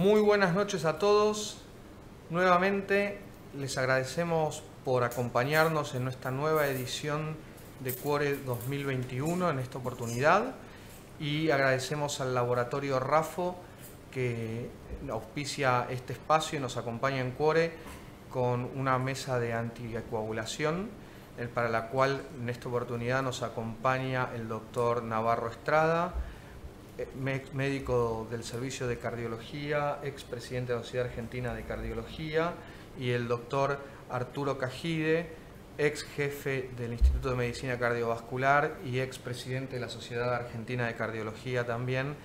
Muy buenas noches a todos. Nuevamente les agradecemos por acompañarnos en nuestra nueva edición de Cuore 2021 en esta oportunidad y agradecemos al laboratorio RAFO que auspicia este espacio y nos acompaña en Cuore con una mesa de anticoagulación para la cual en esta oportunidad nos acompaña el doctor Navarro Estrada, médico del Servicio de Cardiología, expresidente de la Sociedad Argentina de Cardiología, y el doctor Arturo Cajide, ex jefe del Instituto de Medicina Cardiovascular y expresidente de la Sociedad Argentina de Cardiología también,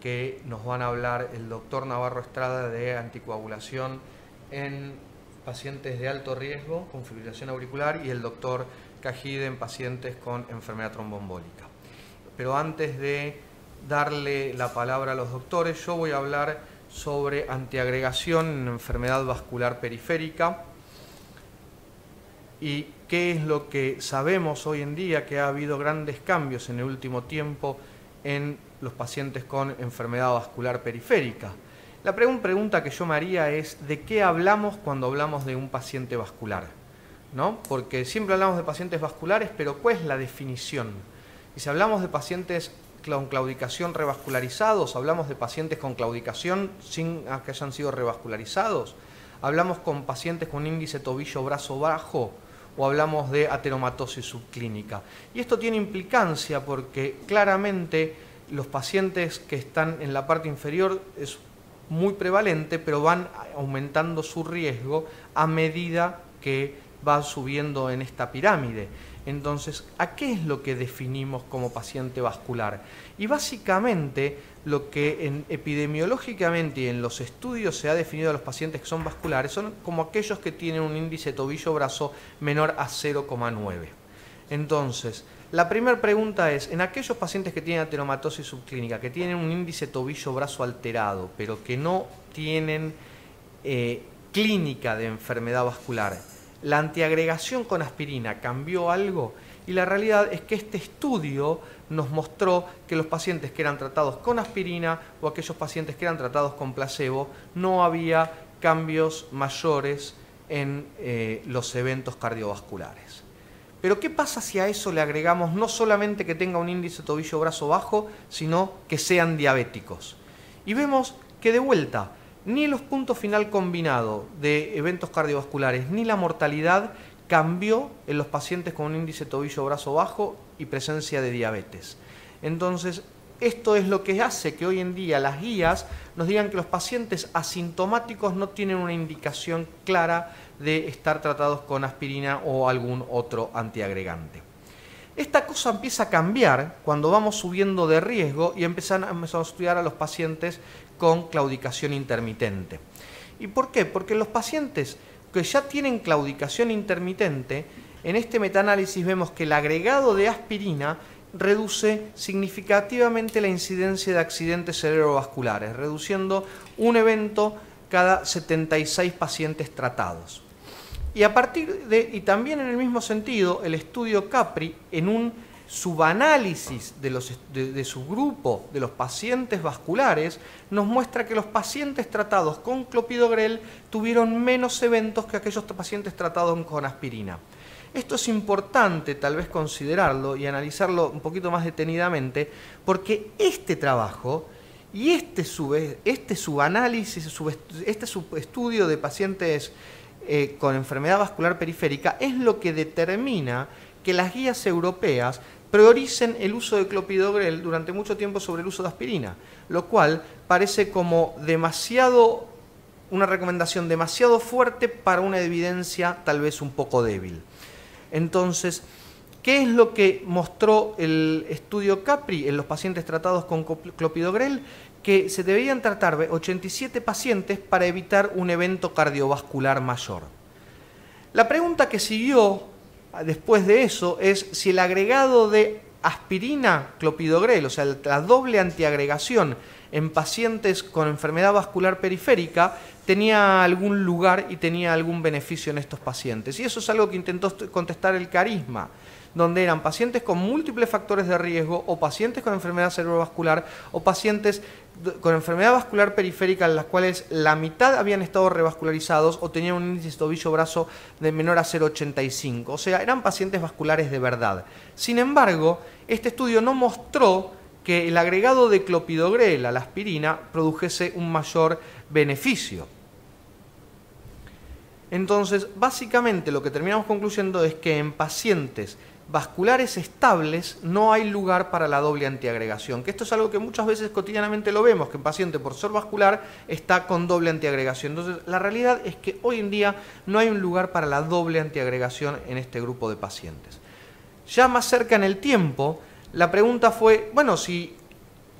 que nos van a hablar el doctor Navarro Estrada de anticoagulación en pacientes de alto riesgo con fibrilación auricular y el doctor Cajide en pacientes con enfermedad tromboembólica. Pero antes de darle la palabra a los doctores, yo voy a hablar sobre antiagregación en enfermedad vascular periférica y qué es lo que sabemos hoy en día, que ha habido grandes cambios en el último tiempo en los pacientes con enfermedad vascular periférica. La pregunta que yo me haría es, ¿de qué hablamos cuando hablamos de un paciente vascular? ¿No? Porque siempre hablamos de pacientes vasculares, pero ¿cuál es la definición? Y si hablamos de pacientes con claudicación revascularizados, hablamos de pacientes con claudicación sin que hayan sido revascularizados, hablamos con pacientes con índice tobillo-brazo bajo o hablamos de ateromatosis subclínica. Y esto tiene implicancia porque claramente los pacientes que están en la parte inferior es muy prevalente, pero van aumentando su riesgo a medida que va subiendo en esta pirámide. Entonces, ¿a qué es lo que definimos como paciente vascular? Y básicamente lo que en, epidemiológicamente y en los estudios se ha definido a los pacientes que son vasculares son como aquellos que tienen un índice tobillo-brazo menor a 0,9. Entonces, la primera pregunta es, en aquellos pacientes que tienen ateromatosis subclínica, que tienen un índice tobillo-brazo alterado, pero que no tienen eh, clínica de enfermedad vascular, la antiagregación con aspirina cambió algo y la realidad es que este estudio nos mostró que los pacientes que eran tratados con aspirina o aquellos pacientes que eran tratados con placebo no había cambios mayores en eh, los eventos cardiovasculares. Pero ¿qué pasa si a eso le agregamos no solamente que tenga un índice tobillo-brazo bajo, sino que sean diabéticos? Y vemos que de vuelta, ni los puntos final combinado de eventos cardiovasculares ni la mortalidad cambió en los pacientes con un índice tobillo-brazo bajo y presencia de diabetes. Entonces, esto es lo que hace que hoy en día las guías nos digan que los pacientes asintomáticos no tienen una indicación clara de estar tratados con aspirina o algún otro antiagregante. Esta cosa empieza a cambiar cuando vamos subiendo de riesgo y empezamos a estudiar a los pacientes con claudicación intermitente. ¿Y por qué? Porque los pacientes que ya tienen claudicación intermitente, en este metaanálisis vemos que el agregado de aspirina reduce significativamente la incidencia de accidentes cerebrovasculares, reduciendo un evento cada 76 pacientes tratados. Y a partir de, y también en el mismo sentido, el estudio CAPRI, en un subanálisis de, los, de, su grupo de los pacientes vasculares nos muestra que los pacientes tratados con clopidogrel tuvieron menos eventos que aquellos pacientes tratados con aspirina. Esto es importante tal vez considerarlo y analizarlo un poquito más detenidamente porque este trabajo y este, sub, este subanálisis, este subestudio de pacientes eh, con enfermedad vascular periférica es lo que determina que las guías europeas prioricen el uso de clopidogrel durante mucho tiempo sobre el uso de aspirina, lo cual parece como demasiado una recomendación demasiado fuerte para una evidencia tal vez un poco débil. Entonces, ¿qué es lo que mostró el estudio Capri en los pacientes tratados con clopidogrel? Que se debían tratar 87 pacientes para evitar un evento cardiovascular mayor. La pregunta que siguió después de eso es si el agregado de aspirina clopidogrel, o sea, la doble antiagregación en pacientes con enfermedad vascular periférica tenía algún lugar y tenía algún beneficio en estos pacientes. Y eso es algo que intentó contestar el carisma donde eran pacientes con múltiples factores de riesgo o pacientes con enfermedad cerebrovascular o pacientes con enfermedad vascular periférica en las cuales la mitad habían estado revascularizados o tenían un índice tobillo-brazo de menor a 0,85. O sea, eran pacientes vasculares de verdad. Sin embargo, este estudio no mostró que el agregado de clopidogrel a la aspirina produjese un mayor beneficio. Entonces, básicamente lo que terminamos concluyendo es que en pacientes vasculares estables no hay lugar para la doble antiagregación, que esto es algo que muchas veces cotidianamente lo vemos, que el paciente por ser vascular está con doble antiagregación. Entonces, la realidad es que hoy en día no hay un lugar para la doble antiagregación en este grupo de pacientes. Ya más cerca en el tiempo, la pregunta fue, bueno, si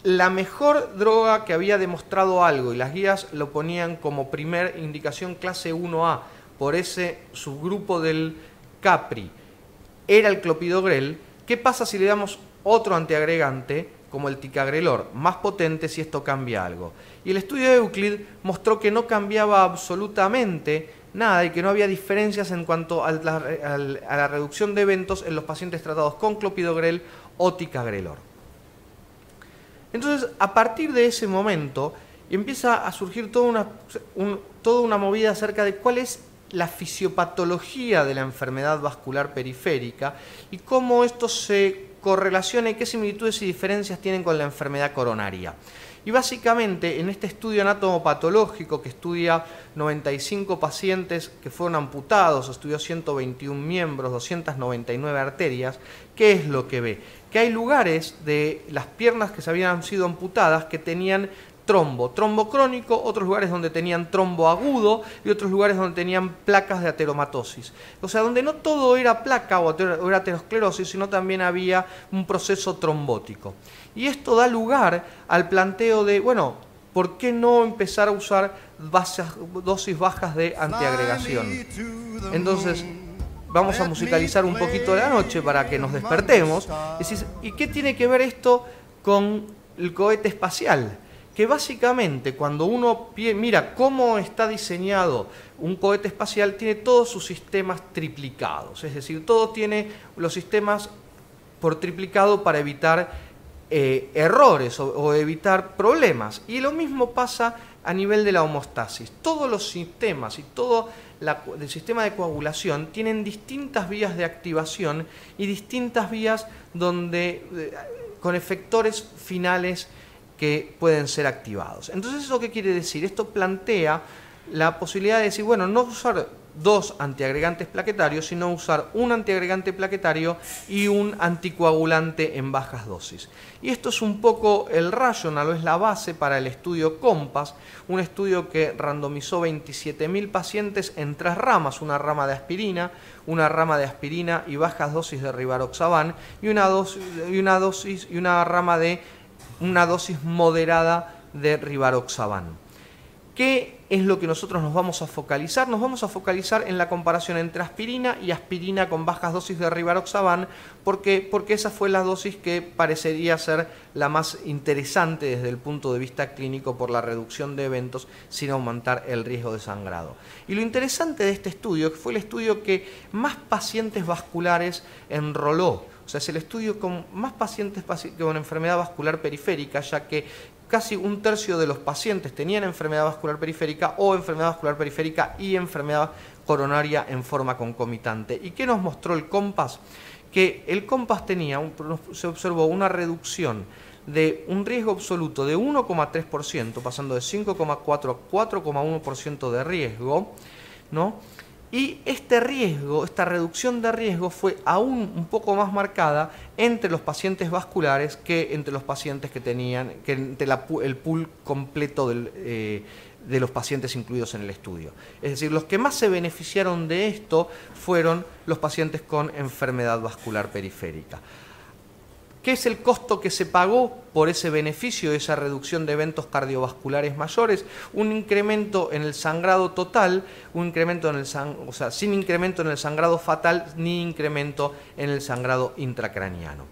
la mejor droga que había demostrado algo y las guías lo ponían como primer indicación clase 1A por ese subgrupo del CAPRI, era el clopidogrel, ¿qué pasa si le damos otro antiagregante como el ticagrelor, más potente si esto cambia algo? Y el estudio de Euclid mostró que no cambiaba absolutamente nada y que no había diferencias en cuanto a la, reducción de eventos en los pacientes tratados con clopidogrel o ticagrelor. Entonces, a partir de ese momento, empieza a surgir toda una, toda una movida acerca de cuál es la fisiopatología de la enfermedad vascular periférica y cómo esto se correlaciona y qué similitudes y diferencias tienen con la enfermedad coronaria. Y básicamente en este estudio anatomopatológico que estudia 95 pacientes que fueron amputados, estudió 121 miembros, 299 arterias, ¿qué es lo que ve? Que hay lugares de las piernas que se habían sido amputadas que tenían trombo, trombo crónico, otros lugares donde tenían trombo agudo y otros lugares donde tenían placas de ateromatosis. O sea, donde no todo era placa o era aterosclerosis, sino también había un proceso trombótico. Y esto da lugar al planteo de, bueno, ¿por qué no empezar a usar dosis bajas de antiagregación? Entonces, vamos a musicalizar un poquito la noche para que nos despertemos. ¿Y qué tiene que ver esto con el cohete espacial? Que básicamente cuando uno mira cómo está diseñado un cohete espacial, tiene todos sus sistemas triplicados, es decir, todo tiene los sistemas por triplicado para evitar eh, errores o, evitar problemas. Y lo mismo pasa a nivel de la homostasis. Todos los sistemas y todo el sistema de coagulación tienen distintas vías de activación y distintas vías donde, eh, con efectores finales que pueden ser activados. Entonces, ¿eso qué quiere decir? Esto plantea la posibilidad de decir, bueno, no usar dos antiagregantes plaquetarios, sino usar un antiagregante plaquetario y un anticoagulante en bajas dosis. Y esto es un poco el rational, es la base para el estudio COMPAS, un estudio que randomizó 27.000 pacientes en tres ramas, una rama de aspirina, una rama de aspirina y bajas dosis de rivaroxaban y una, dosis, y una rama de una dosis moderada de rivaroxaban. ¿Qué es lo que nosotros nos vamos a focalizar? Nos vamos a focalizar en la comparación entre aspirina y aspirina con bajas dosis de rivaroxaban, porque, porque esa fue la dosis que parecería ser la más interesante desde el punto de vista clínico por la reducción de eventos sin aumentar el riesgo de sangrado. Y lo interesante de este estudio, que fue el estudio que más pacientes vasculares enroló, o sea, es el estudio con más pacientes con enfermedad vascular periférica, ya que casi un tercio de los pacientes tenían enfermedad vascular periférica o enfermedad vascular periférica y enfermedad coronaria en forma concomitante. ¿Y qué nos mostró el COMPAS? Que el COMPAS tenía, se observó una reducción de un riesgo absoluto de 1,3%, pasando de 5,4 a 4,1% de riesgo, ¿no? Y este riesgo, esta reducción de riesgo fue aún un poco más marcada entre los pacientes vasculares que entre los pacientes que tenían, que entre el pool completo eh, de los pacientes incluidos en el estudio. Es decir, los que más se beneficiaron de esto fueron los pacientes con enfermedad vascular periférica. ¿Qué es el costo que se pagó por ese beneficio, esa reducción de eventos cardiovasculares mayores? Un incremento en el sangrado total, un incremento en el o sea, sin incremento en el sangrado fatal ni incremento en el sangrado intracraniano.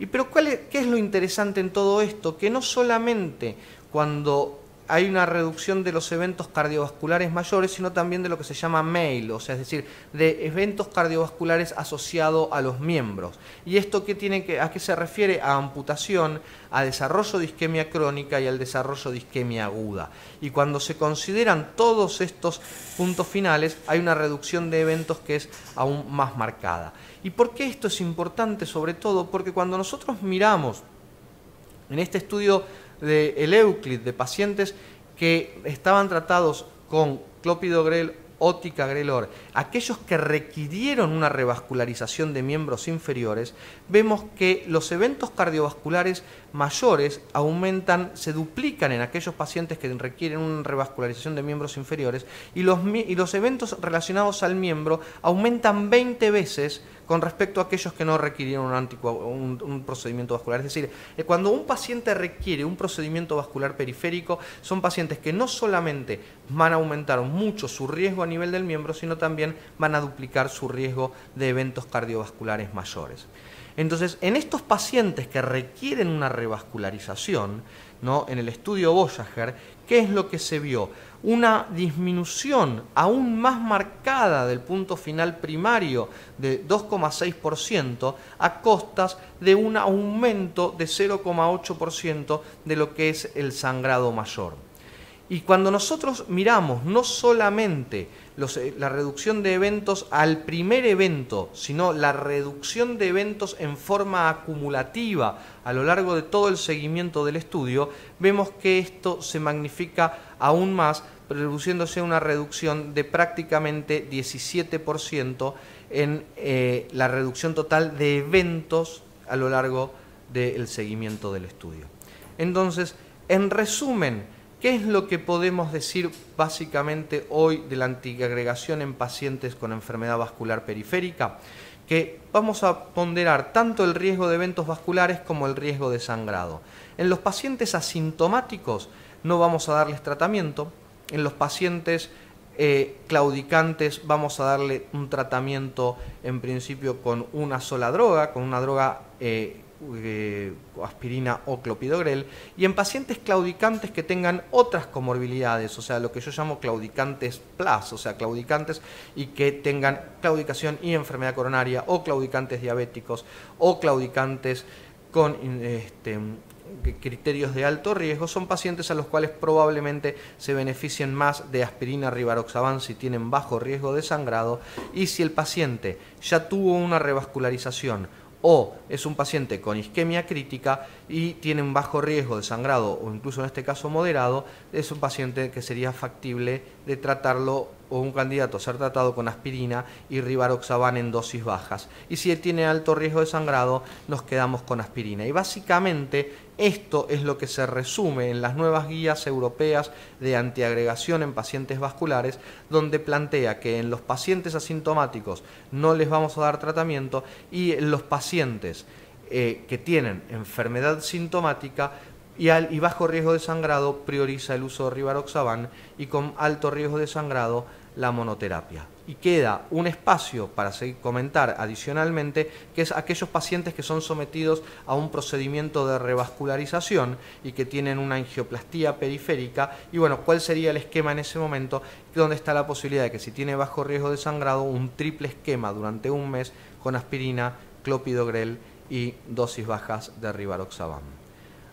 ¿Y pero ¿qué es lo interesante en todo esto? Que no solamente cuando hay una reducción de los eventos cardiovasculares mayores, sino también de lo que se llama MAIL, o sea, es decir, de eventos cardiovasculares asociados a los miembros. ¿Y esto qué tiene que, a qué se refiere? A amputación, a desarrollo de isquemia crónica y al desarrollo de isquemia aguda. Y cuando se consideran todos estos puntos finales, hay una reducción de eventos que es aún más marcada. ¿Y por qué esto es importante? Sobre todo porque cuando nosotros miramos en este estudio de el Euclid de pacientes que estaban tratados con clopidogrel o ticagrelor, aquellos que requirieron una revascularización de miembros inferiores, vemos que los eventos cardiovasculares mayores aumentan, se duplican en aquellos pacientes que requieren una revascularización de miembros inferiores y los, y los eventos relacionados al miembro aumentan 20 veces con respecto a aquellos que no requirieron un, procedimiento vascular. Es decir, eh, cuando un paciente requiere un procedimiento vascular periférico, son pacientes que no solamente van a aumentar mucho su riesgo a nivel del miembro, sino también van a duplicar su riesgo de eventos cardiovasculares mayores. Entonces, en estos pacientes que requieren una revascularización, ¿no? en el estudio Voyager, ¿qué es lo que se vio? Una disminución aún más marcada del punto final primario de 2,6% a costas de un aumento de 0,8% de lo que es el sangrado mayor. Y cuando nosotros miramos no solamente eh, la reducción de eventos al primer evento, sino la reducción de eventos en forma acumulativa a lo largo de todo el seguimiento del estudio, vemos que esto se magnifica aún más, produciéndose una reducción de prácticamente 17% en eh, la reducción total de eventos a lo largo del seguimiento del estudio. Entonces, en resumen, ¿qué es lo que podemos decir básicamente hoy de la antiagregación en pacientes con enfermedad vascular periférica? Que vamos a ponderar tanto el riesgo de eventos vasculares como el riesgo de sangrado. En los pacientes asintomáticos no vamos a darles tratamiento, en los pacientes eh, claudicantes vamos a darle un tratamiento en principio con una sola droga, con una droga eh, eh, aspirina o clopidogrel, y en pacientes claudicantes que tengan otras comorbilidades, o sea, lo que yo llamo claudicantes plus, o sea, claudicantes y que tengan claudicación y enfermedad coronaria, o claudicantes diabéticos, o claudicantes con este, criterios de alto riesgo son pacientes a los cuales probablemente se beneficien más de aspirina rivaroxaban si tienen bajo riesgo de sangrado y si el paciente ya tuvo una revascularización o es un paciente con isquemia crítica y tiene un bajo riesgo de sangrado o incluso en este caso moderado, es un paciente que sería factible de tratarlo o un candidato a ser tratado con aspirina y rivaroxaban en dosis bajas. Y si tiene alto riesgo de sangrado, nos quedamos con aspirina. Y básicamente esto es lo que se resume en las nuevas guías europeas de antiagregación en pacientes vasculares, donde plantea que en los pacientes asintomáticos no les vamos a dar tratamiento y en los pacientes eh, que tienen enfermedad sintomática y, y, bajo riesgo de sangrado prioriza el uso de rivaroxaban y con alto riesgo de sangrado la monoterapia. Y queda un espacio para seguir comentar adicionalmente, que es aquellos pacientes que son sometidos a un procedimiento de revascularización y que tienen una angioplastía periférica. Y bueno, ¿cuál sería el esquema en ese momento? Donde está la posibilidad de que si tiene bajo riesgo de sangrado, un triple esquema durante un mes con aspirina, clopidogrel y dosis bajas de rivaroxaban.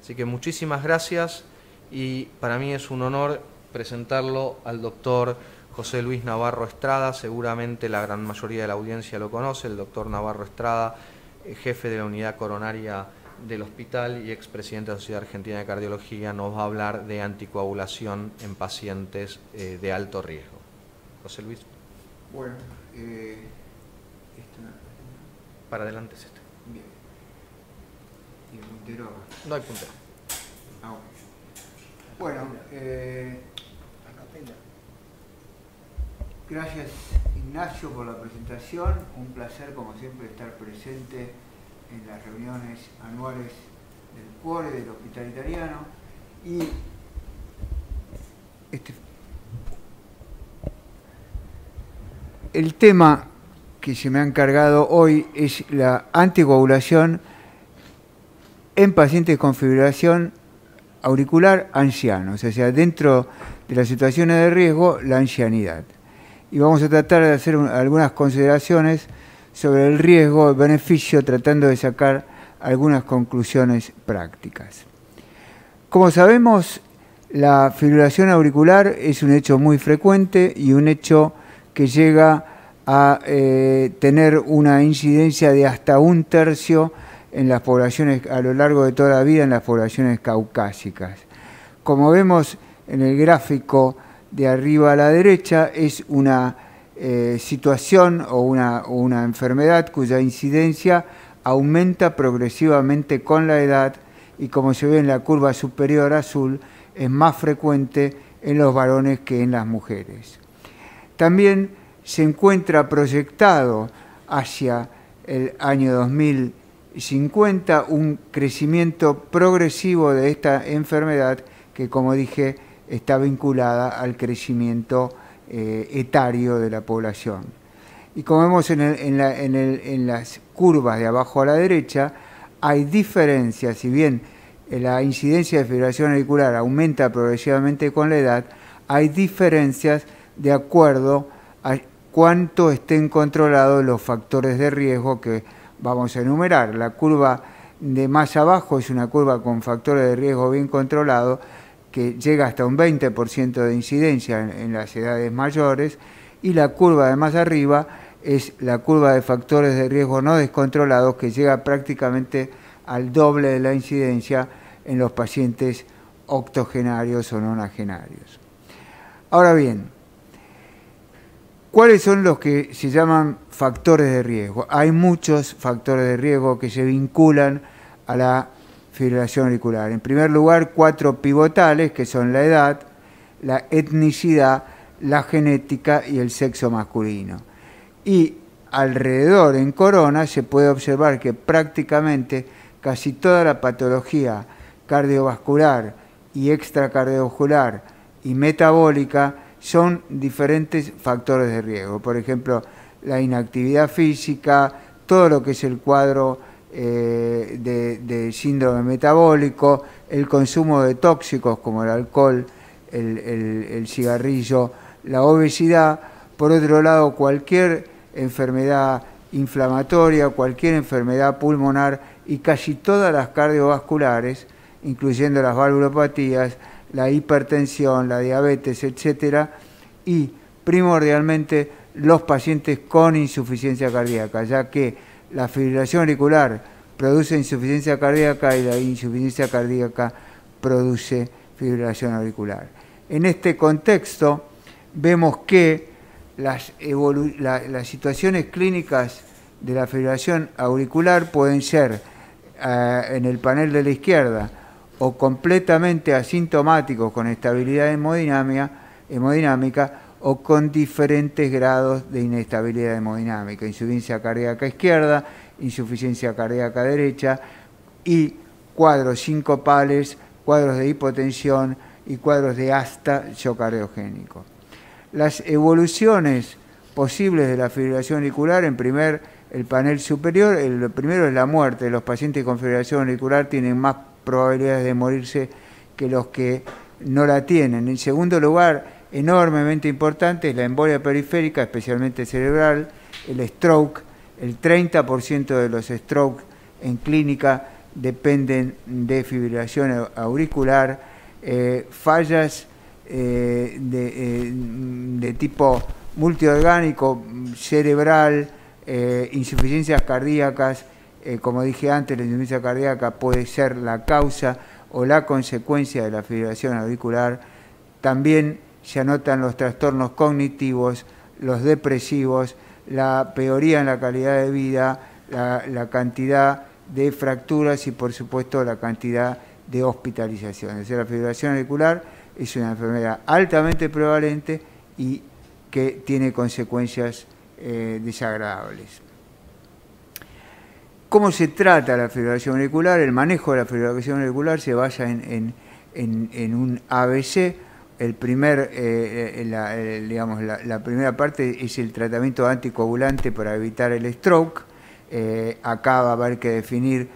Así que muchísimas gracias y para mí es un honor presentarlo al doctor José Luis Navarro Estrada, seguramente la gran mayoría de la audiencia lo conoce, el doctor Navarro Estrada, eh, jefe de la unidad coronaria del hospital y expresidente de la Sociedad Argentina de Cardiología, nos va a hablar de anticoagulación en pacientes eh, de alto riesgo. José Luis. Bueno, eh, para adelante es este. Bien. ¿Y el puntero? No hay puntero. Ah, bueno, eh, Gracias Ignacio por la presentación, un placer como siempre estar presente en las reuniones anuales del CUORE, del Hospital Italiano y este, el tema que se me ha encargado hoy es la anticoagulación en pacientes con fibrilación auricular ancianos, o sea, dentro de las situaciones de riesgo, la ancianidad. Y vamos a tratar de hacer algunas consideraciones sobre el riesgo, el beneficio, tratando de sacar algunas conclusiones prácticas. Como sabemos, la fibrilación auricular es un hecho muy frecuente y un hecho que llega a eh, tener una incidencia de hasta un tercio en las poblaciones a lo largo de toda la vida en las poblaciones caucásicas. Como vemos en el gráfico de arriba a la derecha, es una eh, situación o una, enfermedad cuya incidencia aumenta progresivamente con la edad y como se ve en la curva superior azul, es más frecuente en los varones que en las mujeres. También se encuentra proyectado hacia el año 2050 un crecimiento progresivo de esta enfermedad que, como dije, está vinculada al crecimiento eh, etario de la población. Y como vemos en, en las curvas de abajo a la derecha, hay diferencias, si bien la incidencia de fibrilación auricular aumenta progresivamente con la edad, hay diferencias de acuerdo a cuánto estén controlados los factores de riesgo que vamos a enumerar. La curva de más abajo es una curva con factores de riesgo bien controlados que llega hasta un 20% de incidencia en, las edades mayores y la curva de más arriba es la curva de factores de riesgo no descontrolados que llega prácticamente al doble de la incidencia en los pacientes octogenarios o nonagenarios. Ahora bien, ¿cuáles son los que se llaman factores de riesgo? Hay muchos factores de riesgo que se vinculan a la auricular. En primer lugar, cuatro pivotales, que son la edad, la etnicidad, la genética y el sexo masculino. Y alrededor, en corona, se puede observar que prácticamente casi toda la patología cardiovascular y extracardiovascular y metabólica son diferentes factores de riesgo. Por ejemplo, la inactividad física, todo lo que es el cuadro eh, de, síndrome metabólico, el consumo de tóxicos como el alcohol, el cigarrillo, la obesidad. Por otro lado, cualquier enfermedad inflamatoria, cualquier enfermedad pulmonar y casi todas las cardiovasculares incluyendo las valvulopatías, la hipertensión, la diabetes, etcétera, y primordialmente los pacientes con insuficiencia cardíaca, ya que la fibrilación auricular produce insuficiencia cardíaca y la insuficiencia cardíaca produce fibrilación auricular. En este contexto vemos que las, situaciones clínicas de la fibrilación auricular pueden ser eh, en el panel de la izquierda o completamente asintomáticos con estabilidad hemodinámica, o con diferentes grados de inestabilidad hemodinámica, insuficiencia cardíaca izquierda, insuficiencia cardíaca derecha y cuadros sincopales, cuadros de hipotensión y cuadros de asta cardiogénico. Las evoluciones posibles de la fibrilación auricular, en primer el panel superior, el primero es la muerte. Los pacientes con fibrilación auricular tienen más probabilidades de morirse que los que no la tienen. En segundo lugar, enormemente importante es la embolia periférica, especialmente cerebral, el stroke. El 30% de los strokes en clínica dependen de fibrilación auricular, eh, fallas eh, de, eh, de, tipo multiorgánico, cerebral, insuficiencias cardíacas, como dije antes, la insuficiencia cardíaca puede ser la causa o la consecuencia de la fibrilación auricular. También se anotan los trastornos cognitivos, los depresivos, la peoría en la calidad de vida, la, cantidad de fracturas y por supuesto la cantidad de hospitalizaciones. la fibrilación auricular es una enfermedad altamente prevalente y que tiene consecuencias eh, desagradables. ¿Cómo se trata la fibrilación auricular? El manejo de la fibrilación auricular se basa en, un ABC. El primer, eh, la, digamos, la, primera parte es el tratamiento anticoagulante para evitar el stroke. Eh, acá va a haber que definir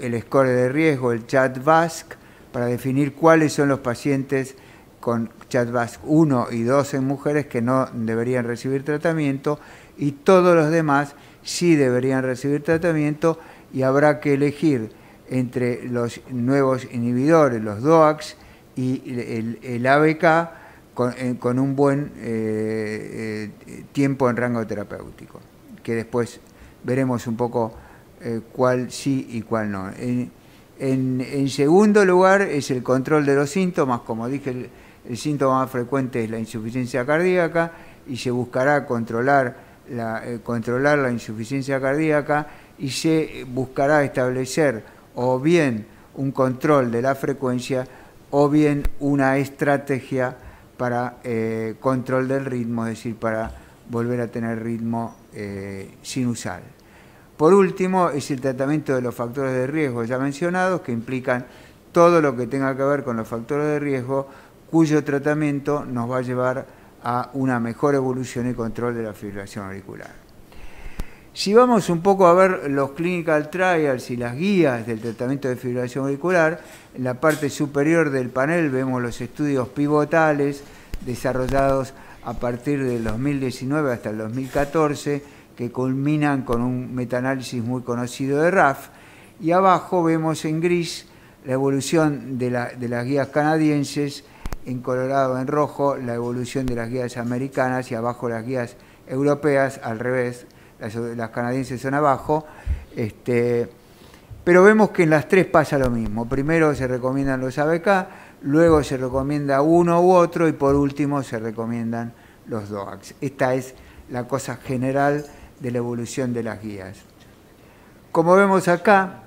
el score de riesgo, el chat VASC, para definir cuáles son los pacientes con ChatBAS 1 y 2 en mujeres que no deberían recibir tratamiento y todos los demás sí deberían recibir tratamiento y habrá que elegir entre los nuevos inhibidores, los DOACs y el, ABK eh, con, un buen eh, eh, tiempo en rango terapéutico, que después veremos un poco cuál sí y cuál no. En, segundo lugar es el control de los síntomas, como dije, el, síntoma más frecuente es la insuficiencia cardíaca y se buscará controlar la, controlar la insuficiencia cardíaca y se buscará establecer o bien un control de la frecuencia o bien una estrategia para eh, control del ritmo, es decir, para volver a tener ritmo eh, sinusal. Por último, es el tratamiento de los factores de riesgo ya mencionados, que implican todo lo que tenga que ver con los factores de riesgo, cuyo tratamiento nos va a llevar a una mejor evolución y control de la fibrilación auricular. Si vamos un poco a ver los clinical trials y las guías del tratamiento de fibrilación auricular, en la parte superior del panel vemos los estudios pivotales desarrollados a partir del 2019 hasta el 2014 que culminan con un metaanálisis muy conocido de RAF, y abajo vemos en gris la evolución de, las guías canadienses, en colorado en rojo la evolución de las guías americanas y abajo las guías europeas, al revés, las, canadienses son abajo, este, pero vemos que en las tres pasa lo mismo. Primero se recomiendan los ABK, luego se recomienda uno u otro y por último se recomiendan los DOACs. Esta es la cosa general de la evolución de las guías. Como vemos acá,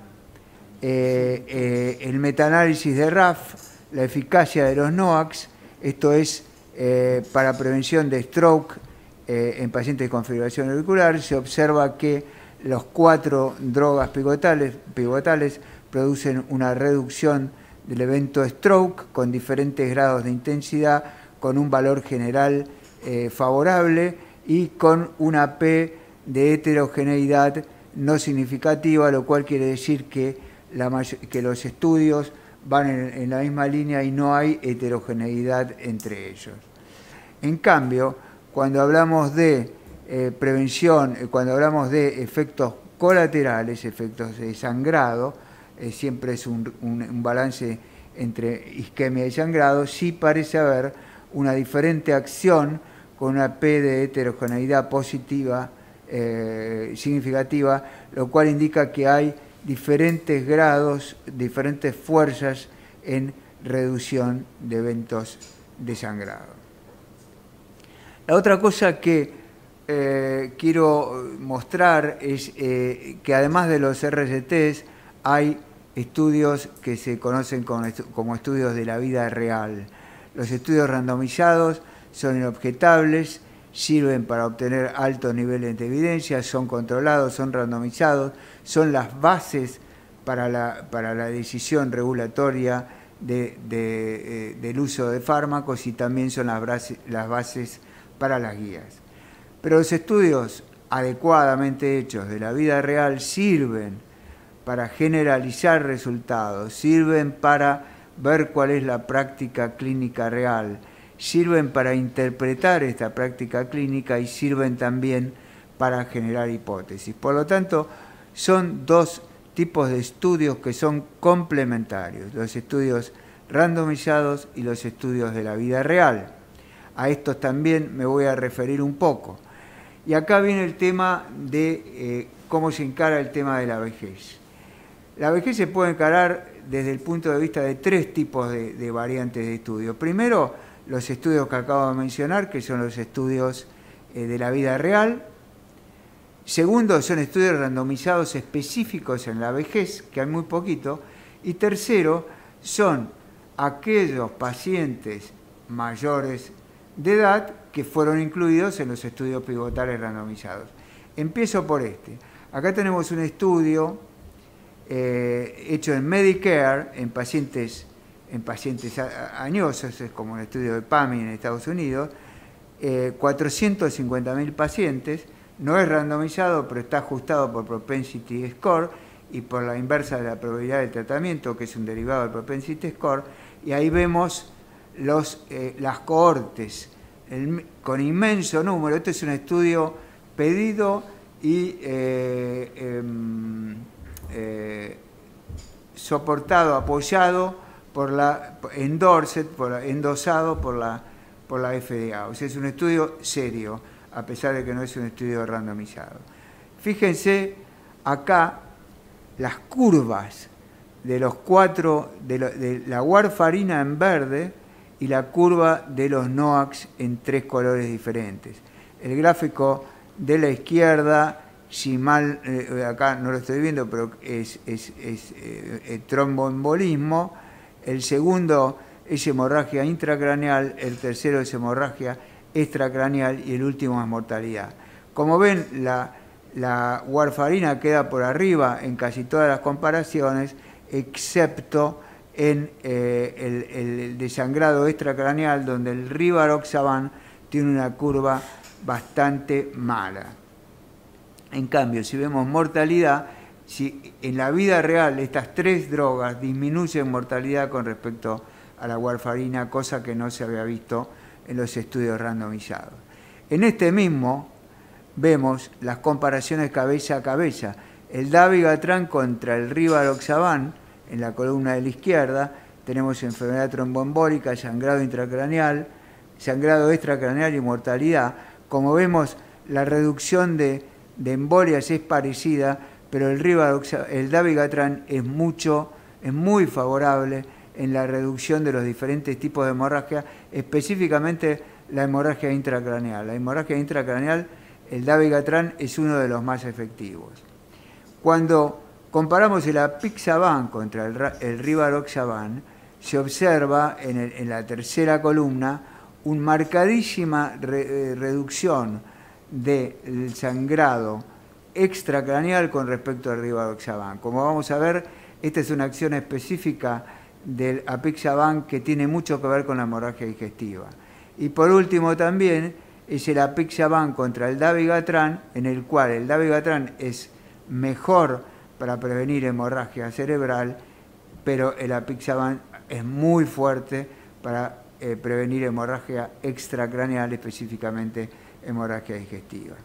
eh, eh, el metaanálisis de RAF, la eficacia de los NOACs, esto es eh, para prevención de stroke en pacientes con fibrilación auricular, se observa que los cuatro drogas pivotales, pivotales producen una reducción del evento stroke con diferentes grados de intensidad, con un valor general favorable y con una P de heterogeneidad no significativa, lo cual quiere decir que, que los estudios van en, la misma línea y no hay heterogeneidad entre ellos. En cambio, cuando hablamos de eh, prevención, eh, cuando hablamos de efectos colaterales, efectos de sangrado, eh, siempre es un, balance entre isquemia y sangrado, sí parece haber una diferente acción con una P de heterogeneidad positiva significativa, lo cual indica que hay diferentes grados, diferentes fuerzas en reducción de eventos de sangrado. La otra cosa que eh, quiero mostrar es eh, que además de los RCTs hay estudios que se conocen como estudios de la vida real. Los estudios randomizados son inobjetables, sirven para obtener altos niveles de evidencia, son controlados, son randomizados, son las bases para la, para la decisión regulatoria eh, del uso de fármacos y también son las, las bases para las guías. Pero los estudios adecuadamente hechos de la vida real sirven para generalizar resultados, sirven para ver cuál es la práctica clínica real, sirven para interpretar esta práctica clínica y sirven también para generar hipótesis. Por lo tanto, son dos tipos de estudios que son complementarios, los estudios randomizados y los estudios de la vida real. A estos también me voy a referir un poco. Y acá viene el tema de eh, cómo se encara el tema de la vejez. La vejez se puede encarar desde el punto de vista de tres tipos de, variantes de estudio. Primero, los estudios que acabo de mencionar, que son los estudios eh, de la vida real. Segundo, son estudios randomizados específicos en la vejez, que hay muy poquito. Y tercero, son aquellos pacientes mayores de edad que fueron incluidos en los estudios pivotales randomizados. Empiezo por este. Acá tenemos un estudio eh, hecho en Medicare en pacientes en pacientes añosos, es como un estudio de PAMI en Estados Unidos, eh, 450.000 pacientes, no es randomizado, pero está ajustado por Propensity Score, y por la inversa de la probabilidad del tratamiento, que es un derivado del propensity score, y ahí vemos los, eh, las cohortes con inmenso número. Este es un estudio pedido y eh, em, eh, soportado, apoyado por la endorsed, endosado por la, por la FDA. O sea, es un estudio serio, a pesar de que no es un estudio randomizado. Fíjense acá las curvas de los cuatro, de, la warfarina en verde y la curva de los NOACs en tres colores diferentes. El gráfico de la izquierda, si mal, eh, acá no lo estoy viendo, pero es, es, es eh, tromboembolismo, el segundo es hemorragia intracraneal, el tercero es hemorragia extracraneal y el último es mortalidad. Como ven, la, la warfarina queda por arriba en casi todas las comparaciones, excepto en eh, el, desangrado extracraneal, donde el rivaroxaban tiene una curva bastante mala. En cambio, si vemos mortalidad, si en la vida real estas tres drogas disminuyen mortalidad con respecto a la warfarina, cosa que no se había visto en los estudios randomizados. En este mismo vemos las comparaciones cabeza a cabeza. El dabigatran contra el rivaroxaban en la columna de la izquierda, tenemos enfermedad tromboembólica, sangrado intracraneal, sangrado extracraneal y mortalidad. Como vemos, la reducción de, embolias es parecida, pero el, el dabigatran es mucho, es muy favorable en la reducción de los diferentes tipos de hemorragia, específicamente la hemorragia intracraneal. La hemorragia intracraneal, el dabigatran es uno de los más efectivos. Cuando comparamos el apixaban contra el, el rivaroxaban, se observa en, la tercera columna una marcadísima eh, reducción del sangrado extracraneal con respecto al rivaroxaban. Como vamos a ver, esta es una acción específica del apixaban que tiene mucho que ver con la hemorragia digestiva. Y por último también es el apixaban contra el dabigatran, en el cual el dabigatran es mejor para prevenir hemorragia cerebral, pero el apixaban es muy fuerte para eh, prevenir hemorragia extracraneal, específicamente hemorragia digestiva.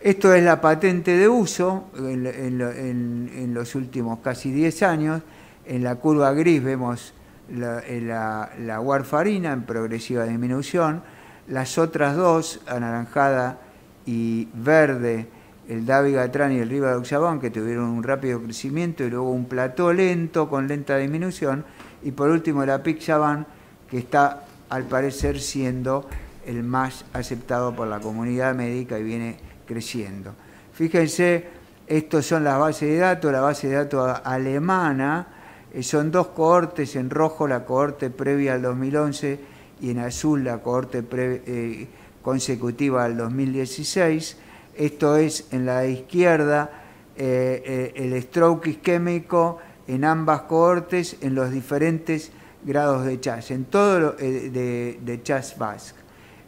Esto es la patente de uso en, los últimos casi 10 años. En la curva gris vemos la, la, warfarina en progresiva disminución. Las otras dos, anaranjada y verde, el dabigatran y el rivaroxaban, que tuvieron un rápido crecimiento y luego un plató lento con lenta disminución. Y por último el apixaban, que está al parecer siendo el más aceptado por la comunidad médica y viene creciendo. Fíjense, estos son las bases de datos, la base de datos alemana, eh, son dos cohortes, en rojo la cohorte previa al 2011 y en azul la cohorte eh, consecutiva al 2016. Esto es en la izquierda eh, el stroke isquémico en ambas cohortes en los diferentes grados de CHAS, en todo de, de CHAS VASC.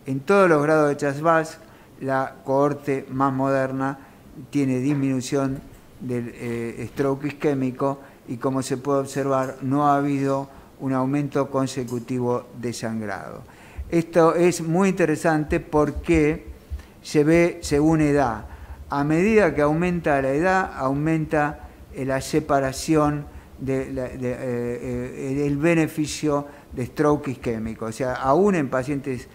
En todos los grados de CHAS VASC la cohorte más moderna tiene disminución del eh, stroke isquémico y como se puede observar no ha habido un aumento consecutivo de sangrado. Esto es muy interesante porque se ve según edad. A medida que aumenta la edad, aumenta eh, la separación del eh, beneficio de stroke isquémico. O sea, aún en pacientes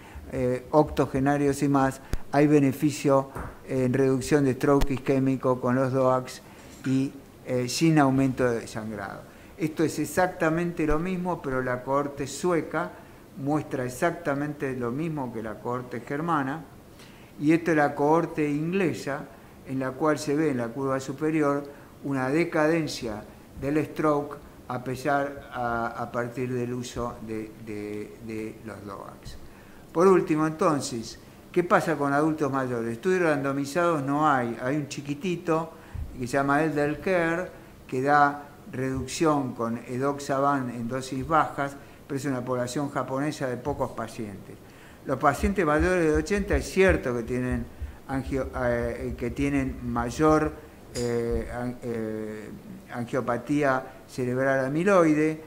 octogenarios y más, hay beneficio en reducción de stroke isquémico con los DOACs y eh, sin aumento de sangrado. Esto es exactamente lo mismo, pero la cohorte sueca muestra exactamente lo mismo que la cohorte germana, y esto es la cohorte inglesa, en la cual se ve en la curva superior una decadencia del stroke a pesar a, partir del uso de, los DOACs. Por último, entonces, ¿Qué pasa con adultos mayores? Estudios randomizados no hay. Hay un chiquitito que se llama Elder Care, que da reducción con edoxaban en dosis bajas, pero es una población japonesa de pocos pacientes. Los pacientes mayores de 80 es cierto que tienen, eh, que tienen mayor angiopatía cerebral amiloide.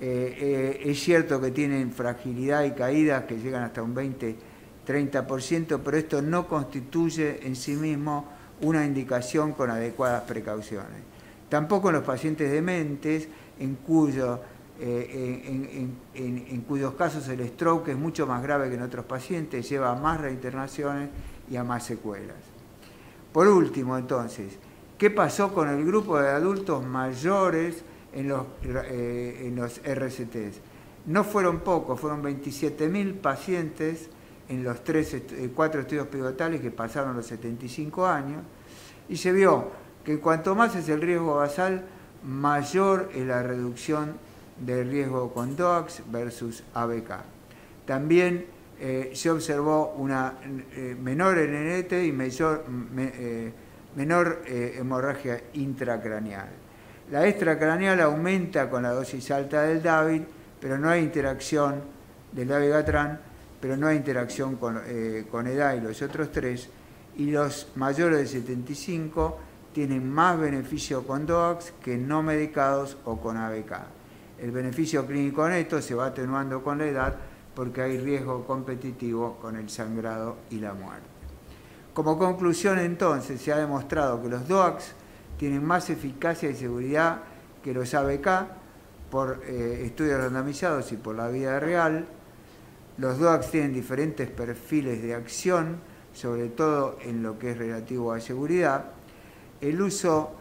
es cierto que tienen fragilidad y caídas que llegan hasta un 20-30%, pero esto no constituye en sí mismo una indicación con adecuadas precauciones. Tampoco los pacientes dementes, en, cuyo, eh, en, cuyos casos el stroke es mucho más grave que en otros pacientes, lleva a más reinternaciones y a más secuelas. Por último, entonces, ¿qué pasó con el grupo de adultos mayores en los, eh, en los RCTs? No fueron pocos, fueron 27.000 pacientes en los tres, eh, cuatro estudios pivotales que pasaron los 75 años, y se vio que cuanto más es el riesgo basal, mayor es la reducción del riesgo con DOAX versus ABK. También eh, se observó una eh, menor NNT y mayor, menor hemorragia intracraneal. La extracraneal aumenta con la dosis alta del DAVID, pero no hay interacción del davigatran pero no hay interacción con, eh, con edad y los otros tres, y los mayores de 75 tienen más beneficio con DOAX que no medicados o con ABK. El beneficio clínico neto se va atenuando con la edad porque hay riesgo competitivo con el sangrado y la muerte. Como conclusión entonces se ha demostrado que los DOAX tienen más eficacia y seguridad que los ABK por eh, estudios randomizados y por la vida real, los DOAX tienen diferentes perfiles de acción, sobre todo en lo que es relativo a seguridad. El uso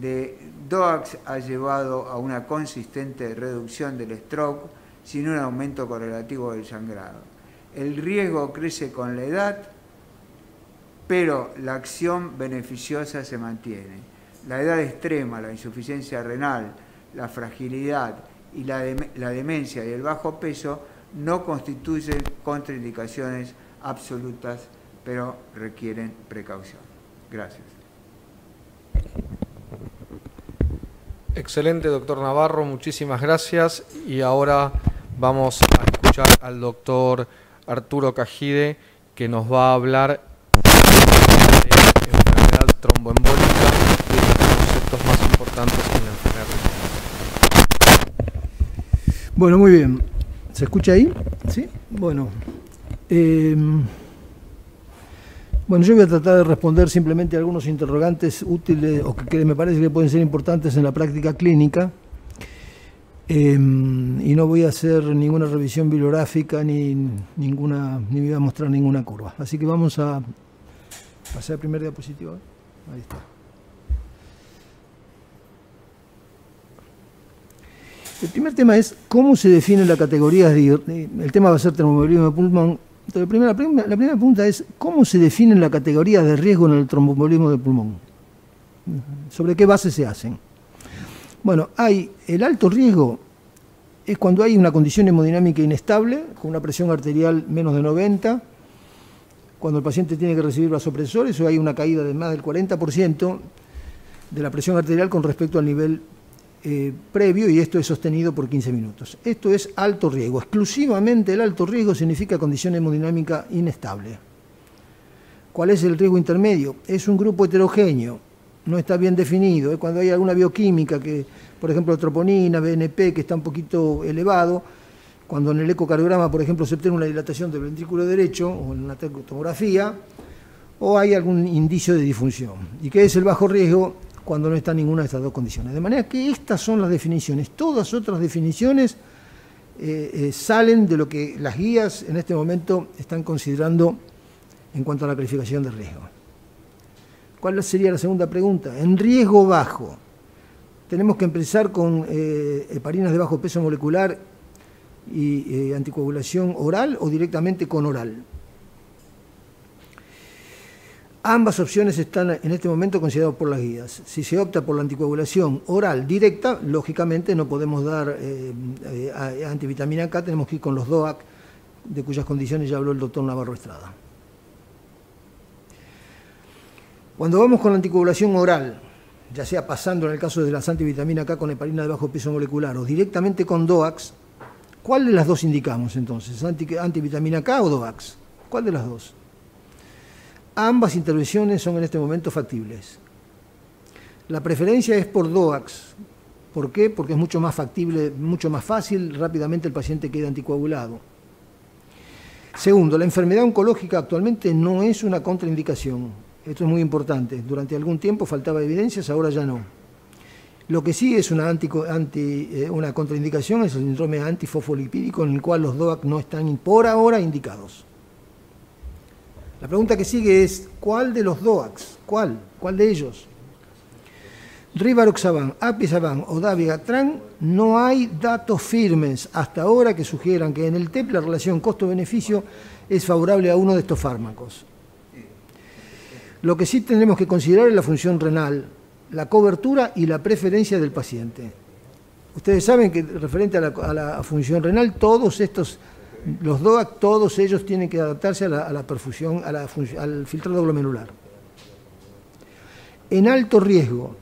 de DOAX ha llevado a una consistente reducción del stroke sin un aumento correlativo del sangrado. El riesgo crece con la edad, pero la acción beneficiosa se mantiene. La edad extrema, la insuficiencia renal, la fragilidad y la, la demencia y el bajo peso no constituyen contraindicaciones absolutas, pero requieren precaución. Gracias. Excelente, doctor Navarro, muchísimas gracias. Y ahora vamos a escuchar al doctor Arturo Cajide, que nos va a hablar de enfermedad tromboembólica y de los conceptos más importantes en la enfermedad. Bueno, muy bien. ¿Se escucha ahí? Sí. Bueno. Eh, bueno, yo voy a tratar de responder simplemente a algunos interrogantes útiles o que, me parece que pueden ser importantes en la práctica clínica. Eh, y no voy a hacer ninguna revisión bibliográfica ni ninguna ni voy a mostrar ninguna curva. Así que vamos a pasar al primer diapositivo. Ahí está. El primer tema es cómo se define la categoría de... El tema va a ser tromboembolismo de pulmón. La, primera, pregunta es cómo se definen la categoría de riesgo en el tromboembolismo de pulmón. ¿Sobre qué base se hacen? Bueno, hay el alto riesgo es cuando hay una condición hemodinámica inestable, con una presión arterial menos de 90, cuando el paciente tiene que recibir vasopresores o hay una caída de más del 40% de la presión arterial con respecto al nivel eh, previo y esto es sostenido por 15 minutos. Esto es alto riesgo. Exclusivamente el alto riesgo significa condición hemodinámica inestable. ¿Cuál es el riesgo intermedio? Es un grupo heterogéneo, no está bien definido. Cuando hay alguna bioquímica, que, por ejemplo, troponina, BNP, que está un poquito elevado, cuando en el ecocardiograma, por ejemplo, se obtiene una dilatación del ventrículo derecho o en una tomografía, o hay algún indicio de disfunción. ¿Y qué es el bajo riesgo? Cuando no está ninguna de estas dos condiciones. De manera que estas son las definiciones. Todas otras definiciones eh, eh, salen de lo que las guías en este momento están considerando en cuanto a la calificación de riesgo. ¿Cuál sería la segunda pregunta? En riesgo bajo, tenemos que empezar con eh, heparinas de bajo peso molecular y anticoagulación oral o directamente con oral. Ambas opciones están en este momento consideradas por las guías. Si se opta por la anticoagulación oral directa, lógicamente no podemos dar eh, eh, antivitamina K, tenemos que ir con los DOAC, de cuyas condiciones ya habló el doctor Navarro Estrada. Cuando vamos con la anticoagulación oral, ya sea pasando en el caso de las antivitamina K con heparina de bajo peso molecular o directamente con DOAX, ¿cuál de las dos indicamos entonces? ¿Antivitamina K o DOAX? ¿Cuál de las dos? Ambas intervenciones son en este momento factibles. La preferencia es por DOAX. ¿Por qué? Porque es mucho más factible, mucho más fácil, rápidamente el paciente queda anticoagulado. Segundo, la enfermedad oncológica actualmente no es una contraindicación. Esto es muy importante. Durante algún tiempo faltaba evidencias, ahora ya no. Lo que sí es una, eh, una contraindicación es el síndrome antifosfolipídico en el cual los DOAC no están por ahora indicados. La pregunta que sigue es, ¿cuál de los DOACs? ¿Cuál? ¿Cuál de ellos? Rivaroxaban, Apisaban o Davigatran, no hay datos firmes hasta ahora que sugieran que en el TEP la relación costo-beneficio es favorable a uno de estos fármacos. Lo que sí tenemos que considerar es la función renal, la cobertura y la preferencia del paciente. Ustedes saben que referente a la, función renal, todos estos, los DOAC, todos ellos tienen que adaptarse a la, perfusión, al filtrado glomerular. En alto riesgo,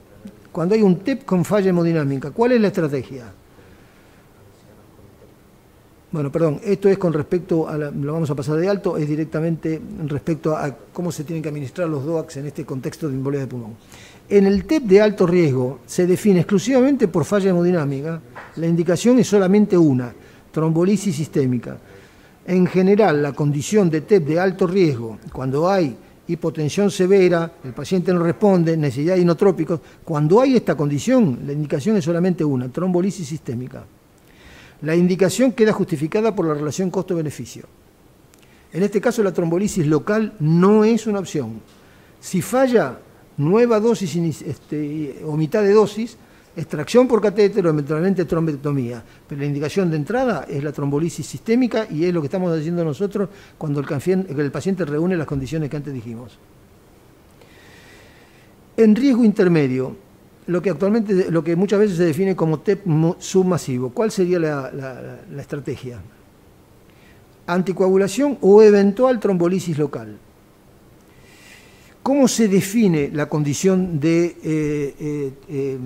cuando hay un TEP con falla hemodinámica, ¿cuál es la estrategia? Bueno, perdón, esto es con respecto a, lo vamos a pasar de alto, es directamente respecto a cómo se tienen que administrar los DOACs en este contexto de embolia de pulmón. En el TEP de alto riesgo se define exclusivamente por falla hemodinámica, la indicación es solamente una, trombolisis sistémica. En general, la condición de TEP de alto riesgo, cuando hay hipotensión severa, el paciente no responde, necesidad de inotrópicos. Cuando hay esta condición, la indicación es solamente una, trombolisis sistémica. La indicación queda justificada por la relación costo-beneficio. En este caso, la trombolisis local no es una opción. Si falla nueva dosis este, o mitad de dosis, extracción por catéter o eventualmente trombectomía. Pero la indicación de entrada es la trombolisis sistémica y es lo que estamos haciendo nosotros cuando el, paciente reúne las condiciones que antes dijimos. En riesgo intermedio, lo que actualmente, lo que muchas veces se define como TEP submasivo, ¿cuál sería la, la estrategia? Anticoagulación o eventual trombolisis local. ¿Cómo se define la condición de eh, eh, eh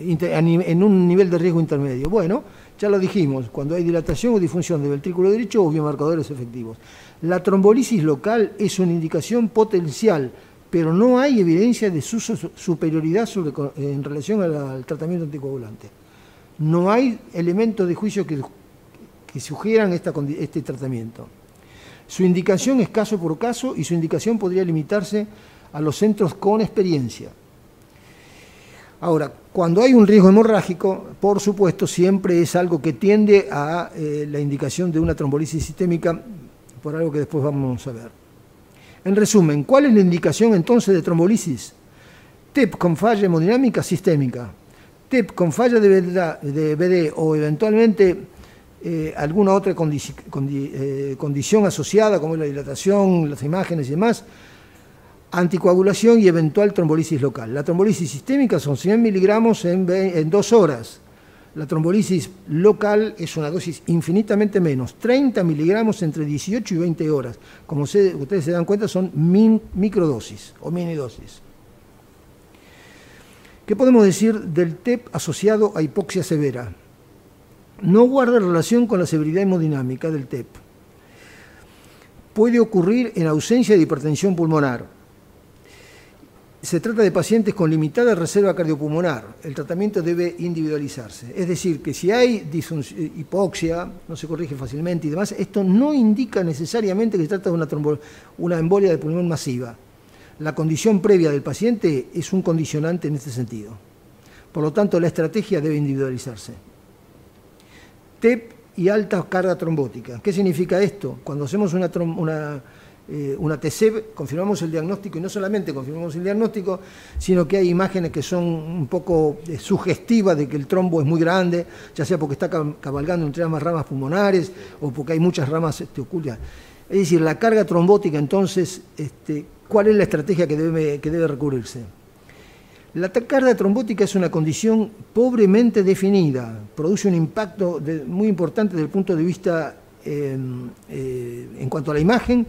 eh, en un nivel de riesgo intermedio? Bueno, ya lo dijimos, cuando hay dilatación o disfunción del ventrículo derecho o biomarcadores efectivos. La trombolisis local es una indicación potencial, pero no hay evidencia de su superioridad en relación al, tratamiento anticoagulante. No hay elementos de juicio que, sugieran este tratamiento. Su indicación es caso por caso y su indicación podría limitarse a los centros con experiencia. Ahora, cuando hay un riesgo hemorrágico, por supuesto, siempre es algo que tiende a eh, la indicación de una trombolisis sistémica, por algo que después vamos a ver. En resumen, ¿cuál es la indicación entonces de trombolisis? TEP con falla hemodinámica sistémica, TEP con falla de BD o eventualmente eh, alguna otra eh, condición asociada, como la dilatación, las imágenes y demás, anticoagulación y eventual trombolisis local. La trombolisis sistémica son 100 miligramos en, dos horas. La trombolisis local es una dosis infinitamente menos, 30 miligramos entre 18 y 20 horas. Como ustedes se dan cuenta, son microdosis o minidosis. ¿Qué podemos decir del TEP asociado a hipoxia severa? No guarda relación con la severidad hemodinámica del TEP. Puede ocurrir en ausencia de hipertensión pulmonar. Se trata de pacientes con limitada reserva cardiopulmonar. El tratamiento debe individualizarse. Es decir, que si hay hipoxia, no se corrige fácilmente y demás, esto no indica necesariamente que se trata de una, una embolia de pulmón masiva. La condición previa del paciente es un condicionante en este sentido. Por lo tanto, la estrategia debe individualizarse. TEP y alta carga trombótica. ¿Qué significa esto? Cuando hacemos una, una, eh, una TCEP, confirmamos el diagnóstico y no solamente confirmamos el diagnóstico, sino que hay imágenes que son un poco eh, sugestivas de que el trombo es muy grande, ya sea porque está cabalgando entre las ramas pulmonares o porque hay muchas ramas este, ocultas. Es decir, la carga trombótica, entonces, este, ¿cuál es la estrategia que debe, que debe recurrirse? La taquicardia trombótica es una condición pobremente definida, produce un impacto muy importante desde el punto de vista em, eh, en cuanto a la imagen,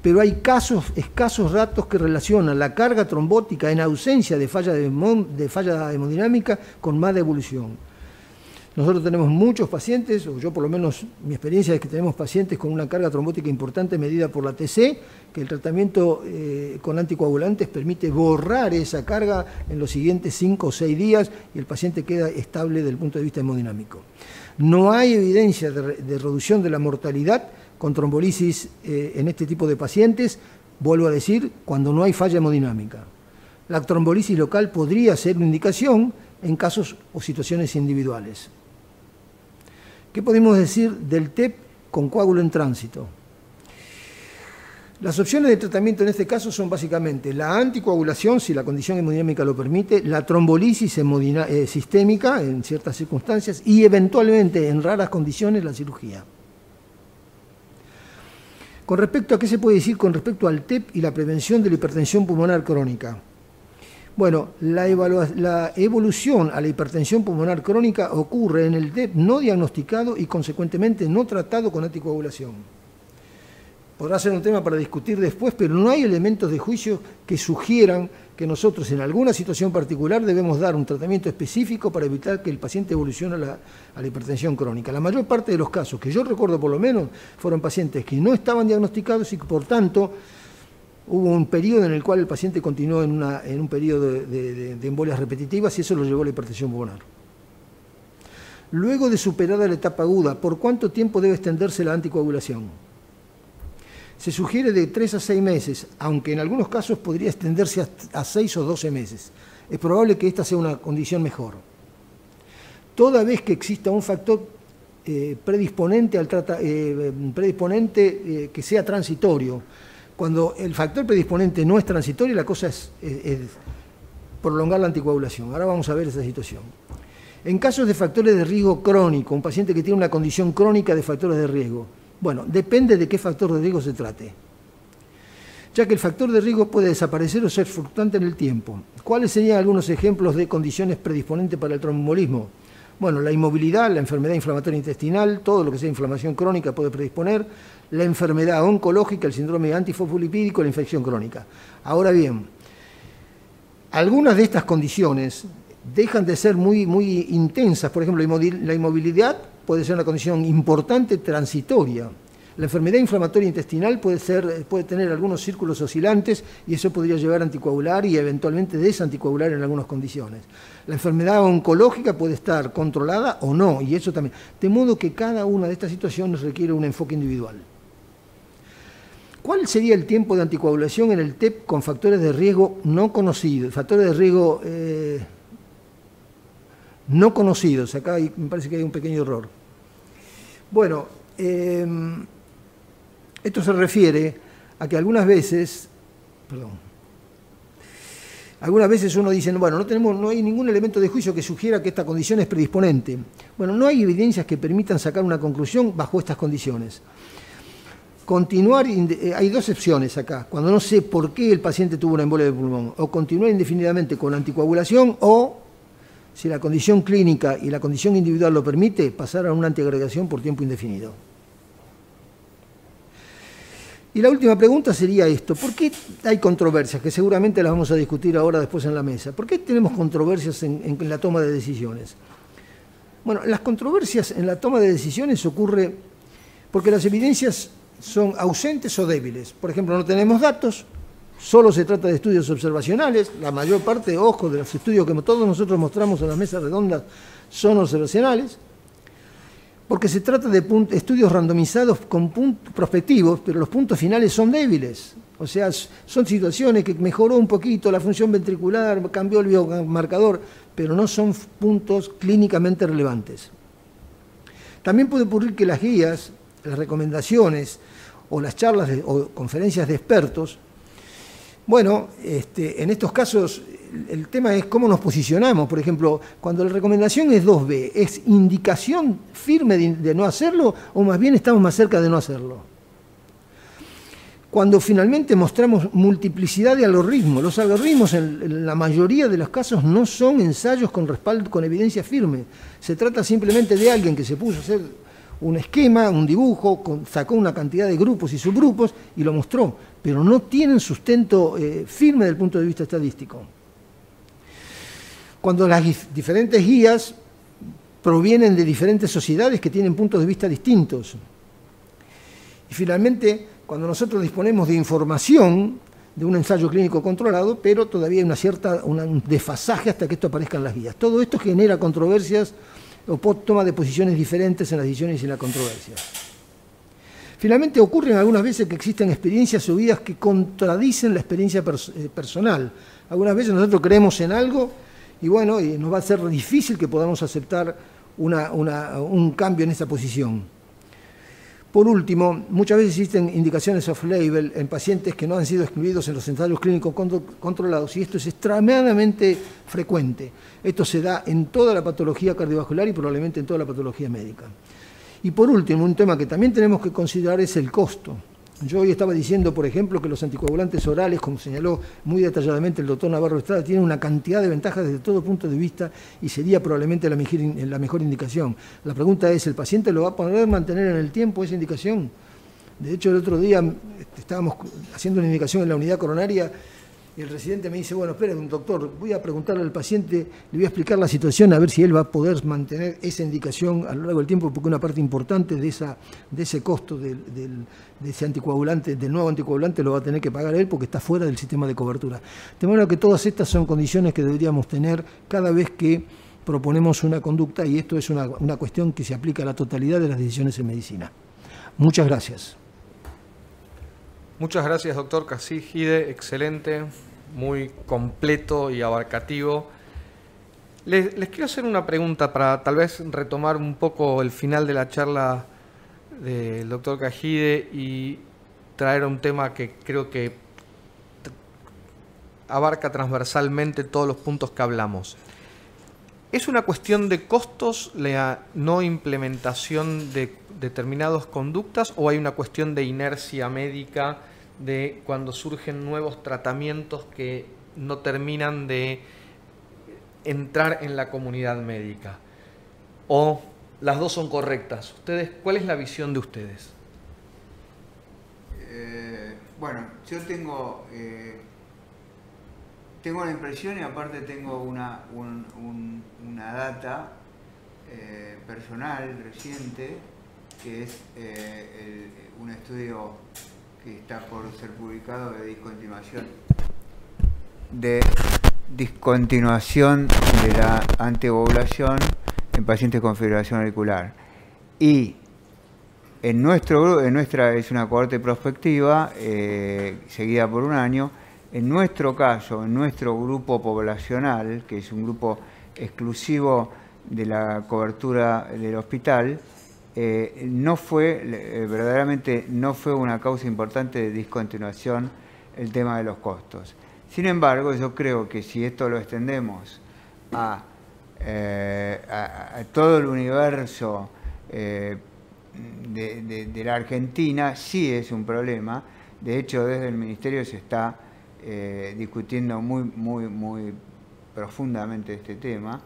pero hay casos, escasos datos que relacionan la carga trombótica en ausencia de falla, de, falla hemodinámica con más devolución. Nosotros tenemos muchos pacientes, o yo por lo menos mi experiencia es que tenemos pacientes con una carga trombótica importante medida por la TC, que el tratamiento eh, con anticoagulantes permite borrar esa carga en los siguientes 5 o 6 días y el paciente queda estable desde el punto de vista hemodinámico. No hay evidencia de, reducción de la mortalidad con trombolisis eh, en este tipo de pacientes, vuelvo a decir, cuando no hay falla hemodinámica. La trombolisis local podría ser una indicación en casos o situaciones individuales. ¿Qué podemos decir del TEP con coágulo en tránsito? Las opciones de tratamiento en este caso son básicamente la anticoagulación, si la condición hemodinámica lo permite, la trombolisis eh, sistémica en ciertas circunstancias y eventualmente en raras condiciones la cirugía. Con respecto a qué se puede decir con respecto al TEP y la prevención de la hipertensión pulmonar crónica. Bueno, la, evolución a la hipertensión pulmonar crónica ocurre en el TEP no diagnosticado y consecuentemente no tratado con anticoagulación. Podrá ser un tema para discutir después, pero no hay elementos de juicio que sugieran que nosotros en alguna situación particular debemos dar un tratamiento específico para evitar que el paciente evolucione a la, a la hipertensión crónica. La mayor parte de los casos que yo recuerdo por lo menos fueron pacientes que no estaban diagnosticados y que por tanto hubo un periodo en el cual el paciente continuó en, un periodo de, embolias repetitivas y eso lo llevó a la hipertensión pulmonar. Luego de superada la etapa aguda, ¿por cuánto tiempo debe extenderse la anticoagulación? Se sugiere de 3 a 6 meses, aunque en algunos casos podría extenderse a 6 o 12 meses. Es probable que esta sea una condición mejor. Toda vez que exista un factor eh, predisponente, al eh, predisponente eh, que sea transitorio, cuando el factor predisponente no es transitorio, la cosa es, prolongar la anticoagulación. Ahora vamos a ver esa situación. En casos de factores de riesgo crónico, un paciente que tiene una condición crónica de factores de riesgo, bueno, depende de qué factor de riesgo se trate. Ya que el factor de riesgo puede desaparecer o ser fluctuante en el tiempo. ¿Cuáles serían algunos ejemplos de condiciones predisponentes para el tromboembolismo? Bueno, la inmovilidad, la enfermedad inflamatoria intestinal, todo lo que sea inflamación crónica puede predisponer, la enfermedad oncológica, el síndrome antifosfolipídico, la infección crónica. Ahora bien, algunas de estas condiciones dejan de ser muy, muy intensas. Por ejemplo, la inmovilidad puede ser una condición importante transitoria. La enfermedad inflamatoria intestinal puede, ser, puede tener algunos círculos oscilantes y eso podría llevar a anticoagular y eventualmente desanticoagular en algunas condiciones. La enfermedad oncológica puede estar controlada o no, y eso también. De modo que cada una de estas situaciones requiere un enfoque individual. ¿Cuál sería el tiempo de anticoagulación en el TEP con factores de riesgo no conocidos? Factores de riesgo eh, no conocidos. Acá me parece que hay un pequeño error. Bueno, eh, esto se refiere a que algunas veces, perdón, algunas veces uno dice, bueno, no, tenemos, no hay ningún elemento de juicio que sugiera que esta condición es predisponente. Bueno, no hay evidencias que permitan sacar una conclusión bajo estas condiciones. Continuar, eh, hay dos opciones acá, cuando no sé por qué el paciente tuvo una embolia de pulmón, o continuar indefinidamente con anticoagulación o, si la condición clínica y la condición individual lo permite, pasar a una antiagregación por tiempo indefinido. Y la última pregunta sería esto, ¿por qué hay controversias? Que seguramente las vamos a discutir ahora después en la mesa. ¿Por qué tenemos controversias en, la toma de decisiones? Bueno, las controversias en la toma de decisiones ocurre porque las evidencias son ausentes o débiles. Por ejemplo, no tenemos datos, solo se trata de estudios observacionales, la mayor parte, ojo, de los estudios que todos nosotros mostramos en las mesas redondas son observacionales, porque se trata de estudios randomizados con puntos prospectivos, pero los puntos finales son débiles. O sea, son situaciones que mejoró un poquito la función ventricular, cambió el biomarcador, pero no son puntos clínicamente relevantes. También puede ocurrir que las guías, las recomendaciones o las charlas o conferencias de expertos, bueno, este, en estos casos el tema es cómo nos posicionamos. Por ejemplo, cuando la recomendación es 2B, ¿es indicación firme de, no hacerlo o más bien estamos más cerca de no hacerlo? Cuando finalmente mostramos multiplicidad de algoritmos, los algoritmos en, la mayoría de los casos no son ensayos con respaldo, con evidencia firme. Se trata simplemente de alguien que se puso a hacer un esquema, un dibujo, sacó una cantidad de grupos y subgrupos y lo mostró, pero no tienen sustento eh, firme desde el punto de vista estadístico cuando las diferentes guías provienen de diferentes sociedades que tienen puntos de vista distintos. Y finalmente, cuando nosotros disponemos de información de un ensayo clínico controlado, pero todavía hay una cierta, un desfasaje hasta que esto aparezca en las guías. Todo esto genera controversias o toma de posiciones diferentes en las decisiones y en la controversia. Finalmente ocurren algunas veces que existen experiencias subidas que contradicen la experiencia eh, personal. Algunas veces nosotros creemos en algo y bueno, nos va a ser difícil que podamos aceptar un cambio en esa posición. Por último, muchas veces existen indicaciones off-label en pacientes que no han sido excluidos en los ensayos clínicos controlados y esto es extremadamente frecuente. Esto se da en toda la patología cardiovascular y probablemente en toda la patología médica. Y por último, un tema que también tenemos que considerar es el costo. Yo hoy estaba diciendo, por ejemplo, que los anticoagulantes orales, como señaló muy detalladamente el doctor Navarro Estrada, tienen una cantidad de ventajas desde todo punto de vista y sería probablemente la mejor, la mejor indicación. La pregunta es, ¿el paciente lo va a poder mantener en el tiempo esa indicación? De hecho, el otro día este, estábamos haciendo una indicación en la unidad coronaria y el residente me dice, bueno, espere, doctor, voy a preguntarle al paciente, le voy a explicar la situación, a ver si él va a poder mantener esa indicación a lo largo del tiempo, porque una parte importante de, esa, de ese costo del, de ese anticoagulante, del nuevo anticoagulante, lo va a tener que pagar él porque está fuera del sistema de cobertura. De manera que todas estas son condiciones que deberíamos tener cada vez que proponemos una conducta y esto es una, una cuestión que se aplica a la totalidad de las decisiones en medicina. Muchas gracias. Muchas gracias, doctor Casígide. Excelente, muy completo y abarcativo. Les, quiero hacer una pregunta para tal vez retomar un poco el final de la charla del doctor Cajide y traer un tema que creo que abarca transversalmente todos los puntos que hablamos. ¿Es una cuestión de costos la no implementación de determinadas conductas o hay una cuestión de inercia médica de cuando surgen nuevos tratamientos que no terminan de entrar en la comunidad médica. O las dos son correctas. ¿Ustedes, ¿Cuál es la visión de ustedes? Eh, bueno, yo tengo, eh, tengo la impresión y aparte tengo una, una data eh, personal reciente que es un estudio que está por ser publicado de discontinuación de discontinuación de la antiovulación en pacientes con fibrilación auricular. Y en nuestro en nuestra es una cohorte prospectiva eh, seguida por un año. En nuestro caso, en nuestro grupo poblacional, que es un grupo exclusivo de la cobertura del hospital, eh, no fue, eh, verdaderamente no fue una causa importante de discontinuación el tema de los costos. Sin embargo, yo creo que si esto lo extendemos a, eh, todo el universo de, la Argentina, sí es un problema. De hecho, desde el Ministerio se está discutiendo muy, muy, muy profundamente este tema.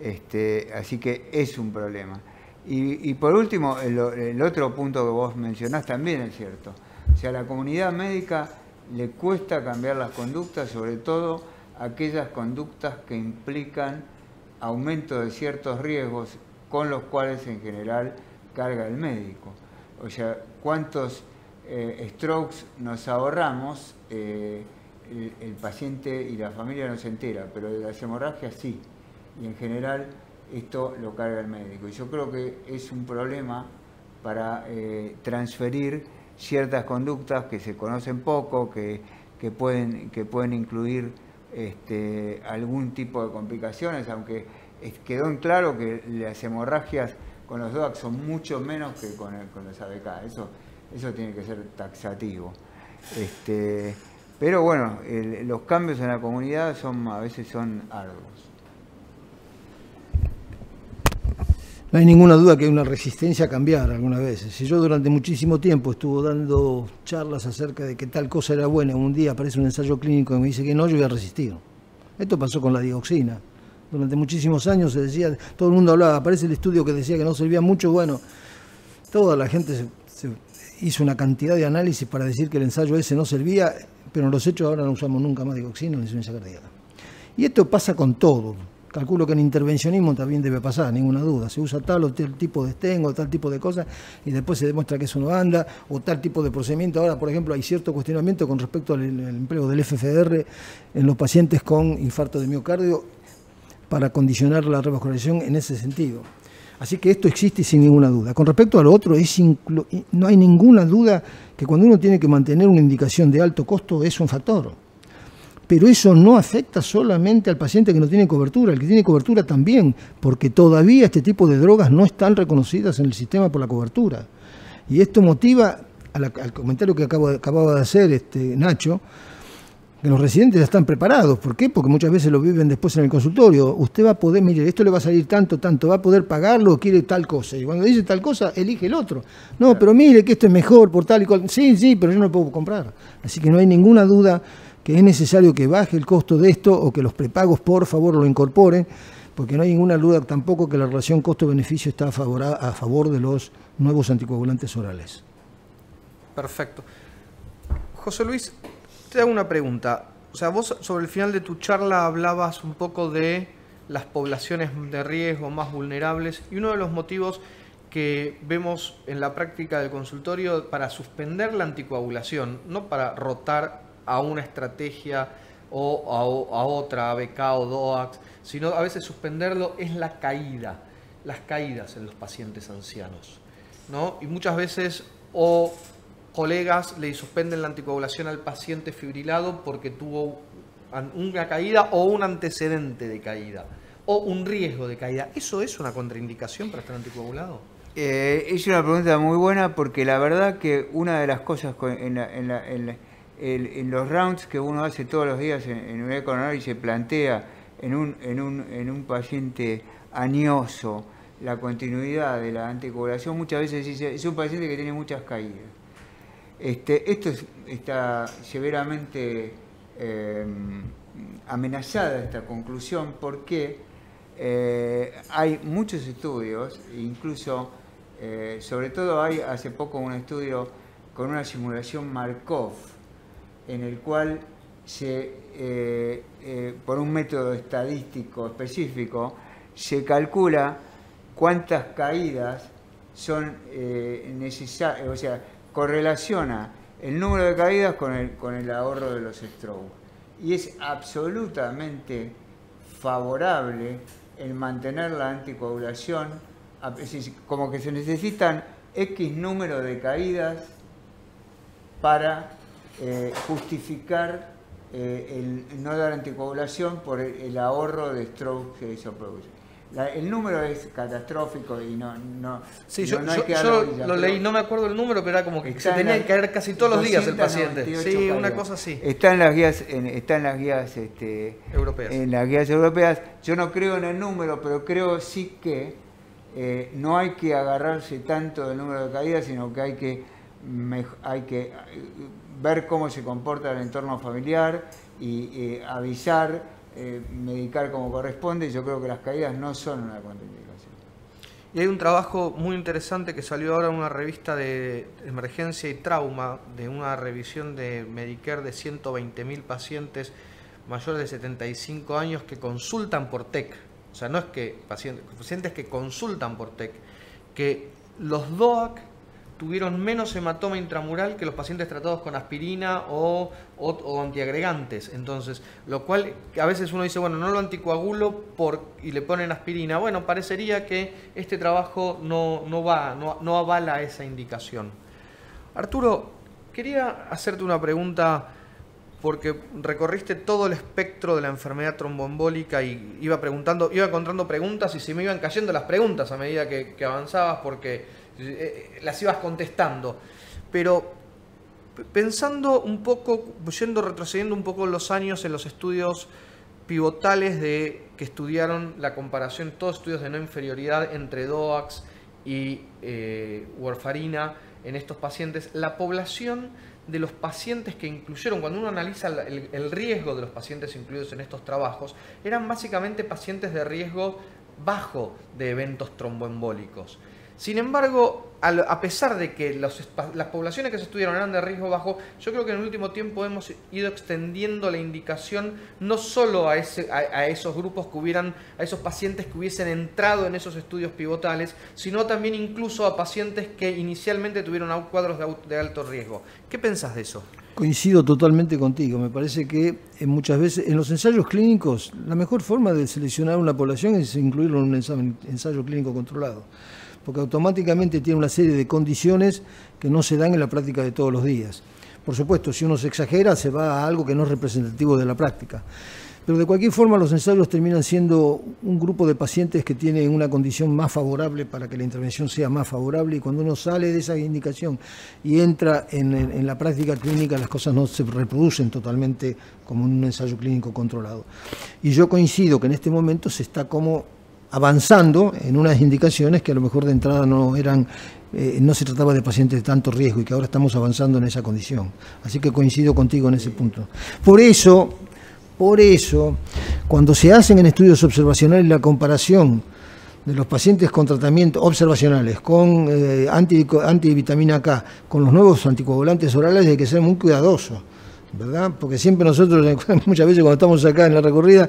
Este, así que es un problema. Y, por último, el, otro punto que vos mencionás también es cierto. O sea, a la comunidad médica le cuesta cambiar las conductas, sobre todo aquellas conductas que implican aumento de ciertos riesgos con los cuales en general carga el médico. O sea, cuántos eh, strokes nos ahorramos, eh, el, el, paciente y la familia no se entera, pero de las hemorragias sí. Y en general esto lo carga el médico. Y yo creo que es un problema para eh, transferir ciertas conductas que se conocen poco, que, pueden, que pueden incluir este, algún tipo de complicaciones, aunque quedó en claro que las hemorragias con los DOAC son mucho menos que con, con los ABK. Eso, eso tiene que ser taxativo. Este, pero bueno, los cambios en la comunidad son, a veces son arduos. No hay ninguna duda que hay una resistencia a cambiar algunas veces. Si yo durante muchísimo tiempo estuvo dando charlas acerca de que tal cosa era buena, un día aparece un ensayo clínico y me dice que no, yo voy a resistir. Esto pasó con la dioxina. Durante muchísimos años se decía, todo el mundo hablaba, aparece el estudio que decía que no servía mucho, bueno, toda la gente hizo una cantidad de análisis para decir que el ensayo ese no servía, pero en los hechos ahora no usamos nunca más dioxina ni insuficiencia cardíaca. Y esto pasa con todo calculo que en intervencionismo también debe pasar, ninguna duda. Se usa tal o tal tipo de estengo, tal tipo de cosas, y después se demuestra que eso no anda, o tal tipo de procedimiento. Ahora, por ejemplo, hay cierto cuestionamiento con respecto al, empleo del FFR en los pacientes con infarto de miocardio para condicionar la revascularización en ese sentido. Así que esto existe sin ninguna duda. Con respecto a lo otro, es no hay ninguna duda que cuando uno tiene que mantener una indicación de alto costo es un factor. Pero eso no afecta solamente al paciente que no tiene cobertura, el que tiene cobertura también, porque todavía este tipo de drogas no están reconocidas en el sistema por la cobertura. Y esto motiva al, comentario que acababa de hacer este, Nacho, que los residentes ya están preparados. ¿Por qué? Porque muchas veces lo viven después en el consultorio. Usted va a poder, mire, esto le va a salir tanto, tanto, va a poder pagarlo o quiere tal cosa. Y cuando dice tal cosa, elige el otro. No, pero mire que esto es mejor por tal y cual. Sí, sí, pero yo no lo puedo comprar. Así que no hay ninguna duda que es necesario que baje el costo de esto o que los prepagos por favor lo incorporen, porque no hay ninguna duda tampoco que la relación costo-beneficio está a favor, de los nuevos anticoagulantes orales. Perfecto. José Luis, te hago una pregunta. O sea, vos sobre el final de tu charla hablabas un poco de las poblaciones de riesgo más vulnerables y uno de los motivos que vemos en la práctica del consultorio para suspender la anticoagulación, no para rotar a una estrategia o a, otra, ABK o DOAX, sino a veces suspenderlo es la caída, las caídas en los pacientes ancianos. ¿no? Y muchas veces o colegas le suspenden la anticoagulación al paciente fibrilado porque tuvo una caída o un antecedente de caída o un riesgo de caída. ¿Eso es una contraindicación para estar anticoagulado? Eh, es una pregunta muy buena porque la verdad que una de las cosas en, los rounds que uno hace todos los días en, en unidad coronaria y se plantea en un, en, un, en un paciente añoso la continuidad de la anticoagulación, muchas veces dice, es un paciente que tiene muchas caídas. Este, esto está severamente em, amenazada esta conclusión porque eh, hay muchos estudios, incluso, eh, sobre todo hay hace poco un estudio con una simulación Markov, en el cual se, eh, por un método estadístico específico, se calcula cuántas caídas son necesarias, o sea, correlaciona el número de caídas con el, con el ahorro de los strokes. Y es absolutamente favorable el mantener la anticoagulación, como que se necesitan X número de caídas para eh, justificar eh, el no dar anticoagulación por el, ahorro de stroke que eso produce el número es catastrófico y no, no, sí, yo, lo leí, no me acuerdo el número, pero era como que se tenía que caer casi todos los días el paciente. Sí, una cosa así. Está en las guías, en, está en las guías este, europeas. En las guías europeas. Yo no creo en el número, pero creo sí que eh, no hay que agarrarse tanto del número de caídas, sino que hay que, hay que eh, ver cómo se comporta el entorno familiar y eh, avisar eh, medicar como corresponde, yo creo que las caídas no son una contraindicación. Y hay un trabajo muy interesante que salió ahora en una revista de emergencia y trauma, de una revisión de Medicare de 120.000 pacientes mayores de 75 años que consultan por TEC. O sea, no es que pacientes, pacientes que consultan por TEC, que los DOAC tuvieron menos hematoma intramural que los pacientes tratados con aspirina o, antiagregantes. Entonces, lo cual a veces uno dice, bueno, no lo anticoagulo y le ponen aspirina. Bueno, parecería que este trabajo no, no va, no, no avala esa indicación. Arturo, quería hacerte una pregunta porque recorriste todo el espectro de la enfermedad tromboembólica y iba preguntando, iba encontrando preguntas y se me iban cayendo las preguntas a medida que, avanzabas porque las ibas contestando. Pero pensando un poco, yendo retrocediendo un poco los años en los estudios pivotales de que estudiaron la comparación, todos estudios de no inferioridad entre DOAX y eh, warfarina en estos pacientes, la población de los pacientes que incluyeron, cuando uno analiza el, el, riesgo de los pacientes incluidos en estos trabajos, eran básicamente pacientes de riesgo bajo de eventos tromboembólicos. Sin embargo, a pesar de que las poblaciones que se estudiaron eran de riesgo bajo, yo creo que en el último tiempo hemos ido extendiendo la indicación no solo a, esos grupos que hubieran, a esos pacientes que hubiesen entrado en esos estudios pivotales, sino también incluso a pacientes que inicialmente tuvieron cuadros de, alto riesgo. ¿Qué pensás de eso? Coincido totalmente contigo. Me parece que eh, muchas veces en los ensayos clínicos la mejor forma de seleccionar una población es incluirlo en un ensayo clínico controlado porque automáticamente tiene una serie de condiciones que no se dan en la práctica de todos los días. Por supuesto, si uno se exagera, se va a algo que no es representativo de la práctica. Pero de cualquier forma, los ensayos terminan siendo un grupo de pacientes que tienen una condición más favorable para que la intervención sea más favorable y cuando uno sale de esa indicación y entra en, la práctica clínica, las cosas no se reproducen totalmente como en un ensayo clínico controlado. Y yo coincido que en este momento se está como avanzando en unas indicaciones que a lo mejor de entrada no eran, eh, no se trataba de pacientes de tanto riesgo y que ahora estamos avanzando en esa condición. Así que coincido contigo en ese punto. Por eso, por eso, cuando se hacen en estudios observacionales la comparación de los pacientes con tratamientos observacionales, con eh, antivitamina K, con los nuevos anticoagulantes orales, hay que ser muy cuidadoso ¿verdad? Porque siempre nosotros, muchas veces cuando estamos acá en la recorrida,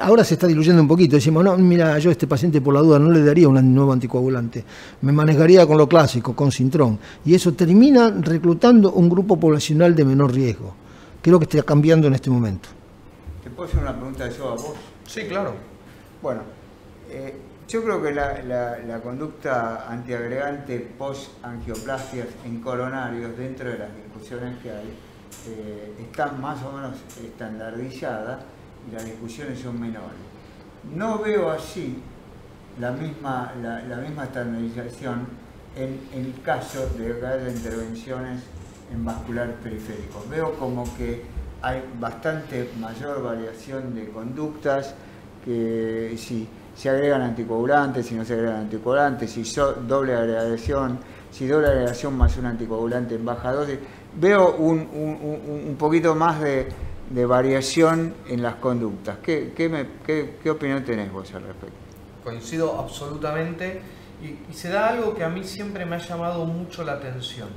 ahora se está diluyendo un poquito, decimos, no, mira, yo a este paciente por la duda no le daría un nuevo anticoagulante, me manejaría con lo clásico, con Sintrón, y eso termina reclutando un grupo poblacional de menor riesgo. Creo que está cambiando en este momento. ¿Te puedo hacer una pregunta de eso a vos? Sí, claro. Bueno, eh, yo creo que la, la conducta antiagregante post-angioplastias en coronarios dentro de las discusiones que hay, eh, están más o menos estandardizadas y las discusiones son menores. No veo así la misma, la, misma estandarización en, el caso de, de intervenciones en vascular periférico. Veo como que hay bastante mayor variación de conductas, que si se agregan anticoagulantes, si no se agregan anticoagulantes, si doble agregación, si doble agregación más un anticoagulante en baja dosis veo un, poquito más de, variación en las conductas. ¿Qué, qué, opinión tenés vos al respecto? Coincido absolutamente y, se da algo que a mí siempre me ha llamado mucho la atención,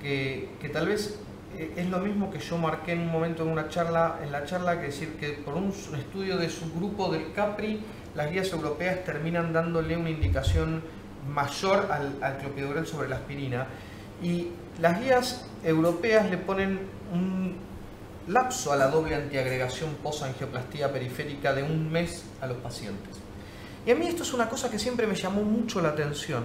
que, tal vez eh, es lo mismo que yo marqué en un momento en una charla, en la charla, que decir que por un, estudio de su grupo del CAPRI, las guías europeas terminan dándole una indicación mayor al, al clopidogrel sobre la aspirina y las guías europeas le ponen un lapso a la doble antiagregación posangioplastia periférica de un mes a los pacientes. Y a mí esto es una cosa que siempre me llamó mucho la atención,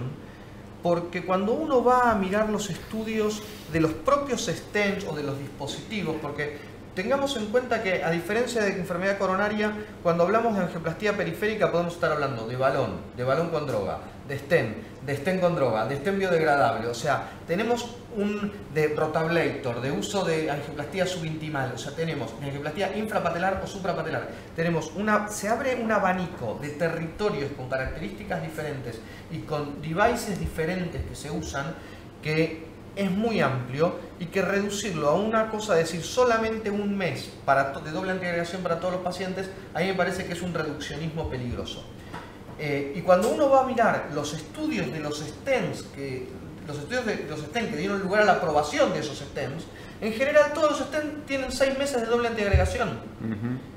porque cuando uno va a mirar los estudios de los propios stents o de los dispositivos, porque tengamos en cuenta que a diferencia de enfermedad coronaria, cuando hablamos de angioplastía periférica podemos estar hablando de balón, de balón con droga, de stent, de stent con droga, de stent biodegradable, o sea, tenemos un de rotablator, de uso de angioplastía subintimal, o sea, tenemos angioplastía infrapatelar o suprapatelar, tenemos una, se abre un abanico de territorios con características diferentes y con devices diferentes que se usan que es muy amplio y que reducirlo a una cosa, decir solamente un mes para, de doble antiagregación para todos los pacientes, a mí me parece que es un reduccionismo peligroso. Eh, y cuando uno va a mirar los estudios de los STEMs, que, los estudios de los STEMs que dieron lugar a la aprobación de esos STEMs, en general todos los STEMs tienen seis meses de doble antiagregación.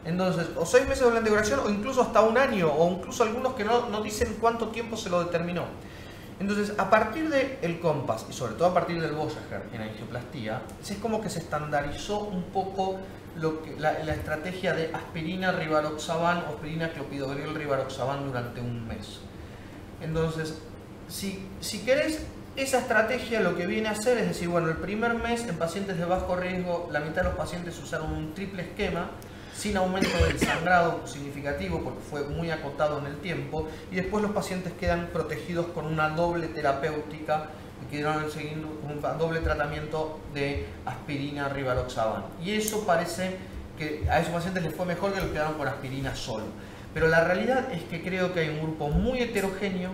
Entonces, o seis meses de doble antiagregación, o incluso hasta un año, o incluso algunos que no, no dicen cuánto tiempo se lo determinó. Entonces, a partir del el COMPAS y sobre todo a partir del Voyager en angioplastía, es como que se estandarizó un poco lo que, la, estrategia de aspirina, rivaroxaban o aspirina, clopidogrel, rivaroxaban durante un mes. Entonces, si, si querés, esa estrategia lo que viene a hacer es decir, bueno, el primer mes en pacientes de bajo riesgo, la mitad de los pacientes usaron un triple esquema, sin aumento del sangrado significativo porque fue muy acotado en el tiempo y después los pacientes quedan protegidos con una doble terapéutica quedaron siguiendo un doble tratamiento de aspirina rivaroxaban. Y eso parece que a esos pacientes les fue mejor que los que quedaron con aspirina solo. Pero la realidad es que creo que hay un grupo muy heterogéneo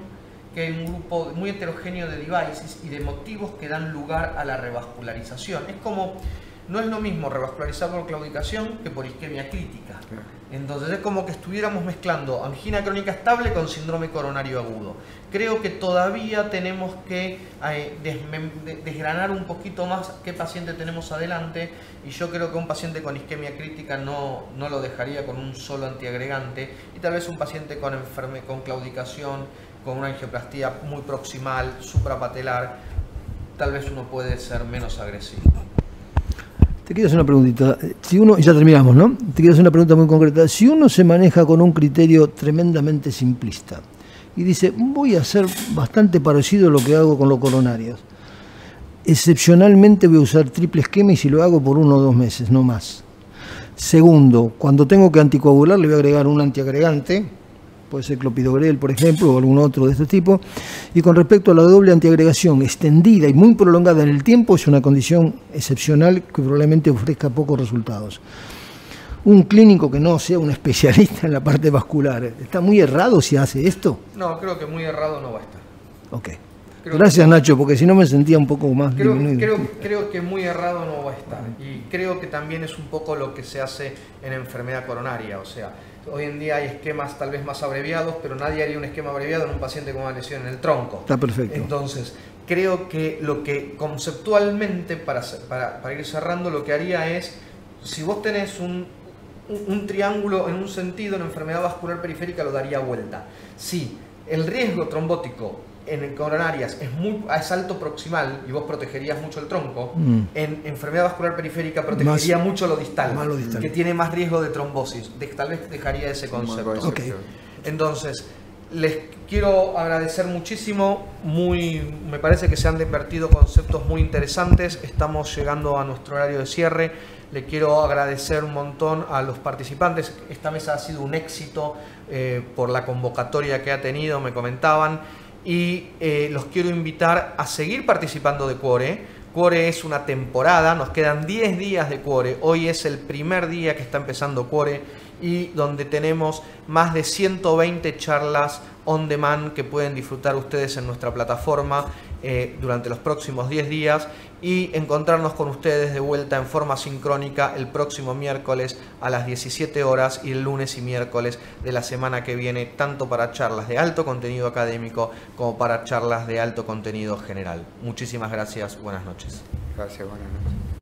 que hay un grupo muy heterogéneo de devices y de motivos que dan lugar a la revascularización. Es como no es lo mismo revascularizar por claudicación que por isquemia crítica. Entonces es como que estuviéramos mezclando angina crónica estable con síndrome coronario agudo. Creo que todavía tenemos que eh, desgranar un poquito más qué paciente tenemos adelante y yo creo que un paciente con isquemia crítica no, no lo dejaría con un solo antiagregante y tal vez un paciente con, enferme, con claudicación, con una angioplastía muy proximal, suprapatelar, tal vez uno puede ser menos agresivo. Te quiero hacer una preguntita. Si uno, ya terminamos, ¿no? Te quiero hacer una pregunta muy concreta. Si uno se maneja con un criterio tremendamente simplista y dice, voy a hacer bastante parecido a lo que hago con los coronarios, excepcionalmente voy a usar triple esquema y si lo hago por uno o dos meses, no más. Segundo, cuando tengo que anticoagular le voy a agregar un antiagregante, puede ser clopidogrel, por ejemplo, o algún otro de este tipo. Y con respecto a la doble antiagregación extendida y muy prolongada en el tiempo, es una condición excepcional que probablemente ofrezca pocos resultados. Un clínico que no sea un especialista en la parte vascular, ¿está muy errado si hace esto? No, creo que muy errado no va a estar. Ok. Gracias Nacho, porque si no me sentía un poco más creo, Creo, creo, que muy errado no va a estar. Y creo que también es un poco lo que se hace en enfermedad coronaria. O sea, Hoy en día hay esquemas tal vez más abreviados, pero nadie haría un esquema abreviado en un paciente con una lesión en el tronco. Está perfecto. Entonces, creo que lo que conceptualmente, para, para, ir cerrando, lo que haría es, si vos tenés un, un, triángulo en un sentido, en enfermedad vascular periférica, lo daría vuelta. Si el riesgo trombótico en coronarias es, muy, es alto proximal y vos protegerías mucho el tronco, mm. en enfermedad vascular periférica protegería mucho lo distal, que tiene más riesgo de trombosis. tal vez dejaría ese concepto. Entonces, les quiero agradecer muchísimo, muy, me parece que se han invertido conceptos muy interesantes, estamos llegando a nuestro horario de cierre, le quiero agradecer un montón a los participantes, esta mesa ha sido un éxito eh, por la convocatoria que ha tenido, me comentaban, y eh, los quiero invitar a seguir participando de Cuore. Cuore es una temporada, nos quedan 10 días de Cuore. Hoy es el primer día que está empezando Cuore y donde tenemos más de 120 charlas on demand que pueden disfrutar ustedes en nuestra plataforma eh, durante los próximos 10 días y encontrarnos con ustedes de vuelta en forma sincrónica el próximo miércoles a las 17 horas y el lunes y miércoles de la semana que viene, tanto para charlas de alto contenido académico como para charlas de alto contenido general. Muchísimas gracias, buenas noches. Gracias, buenas noches.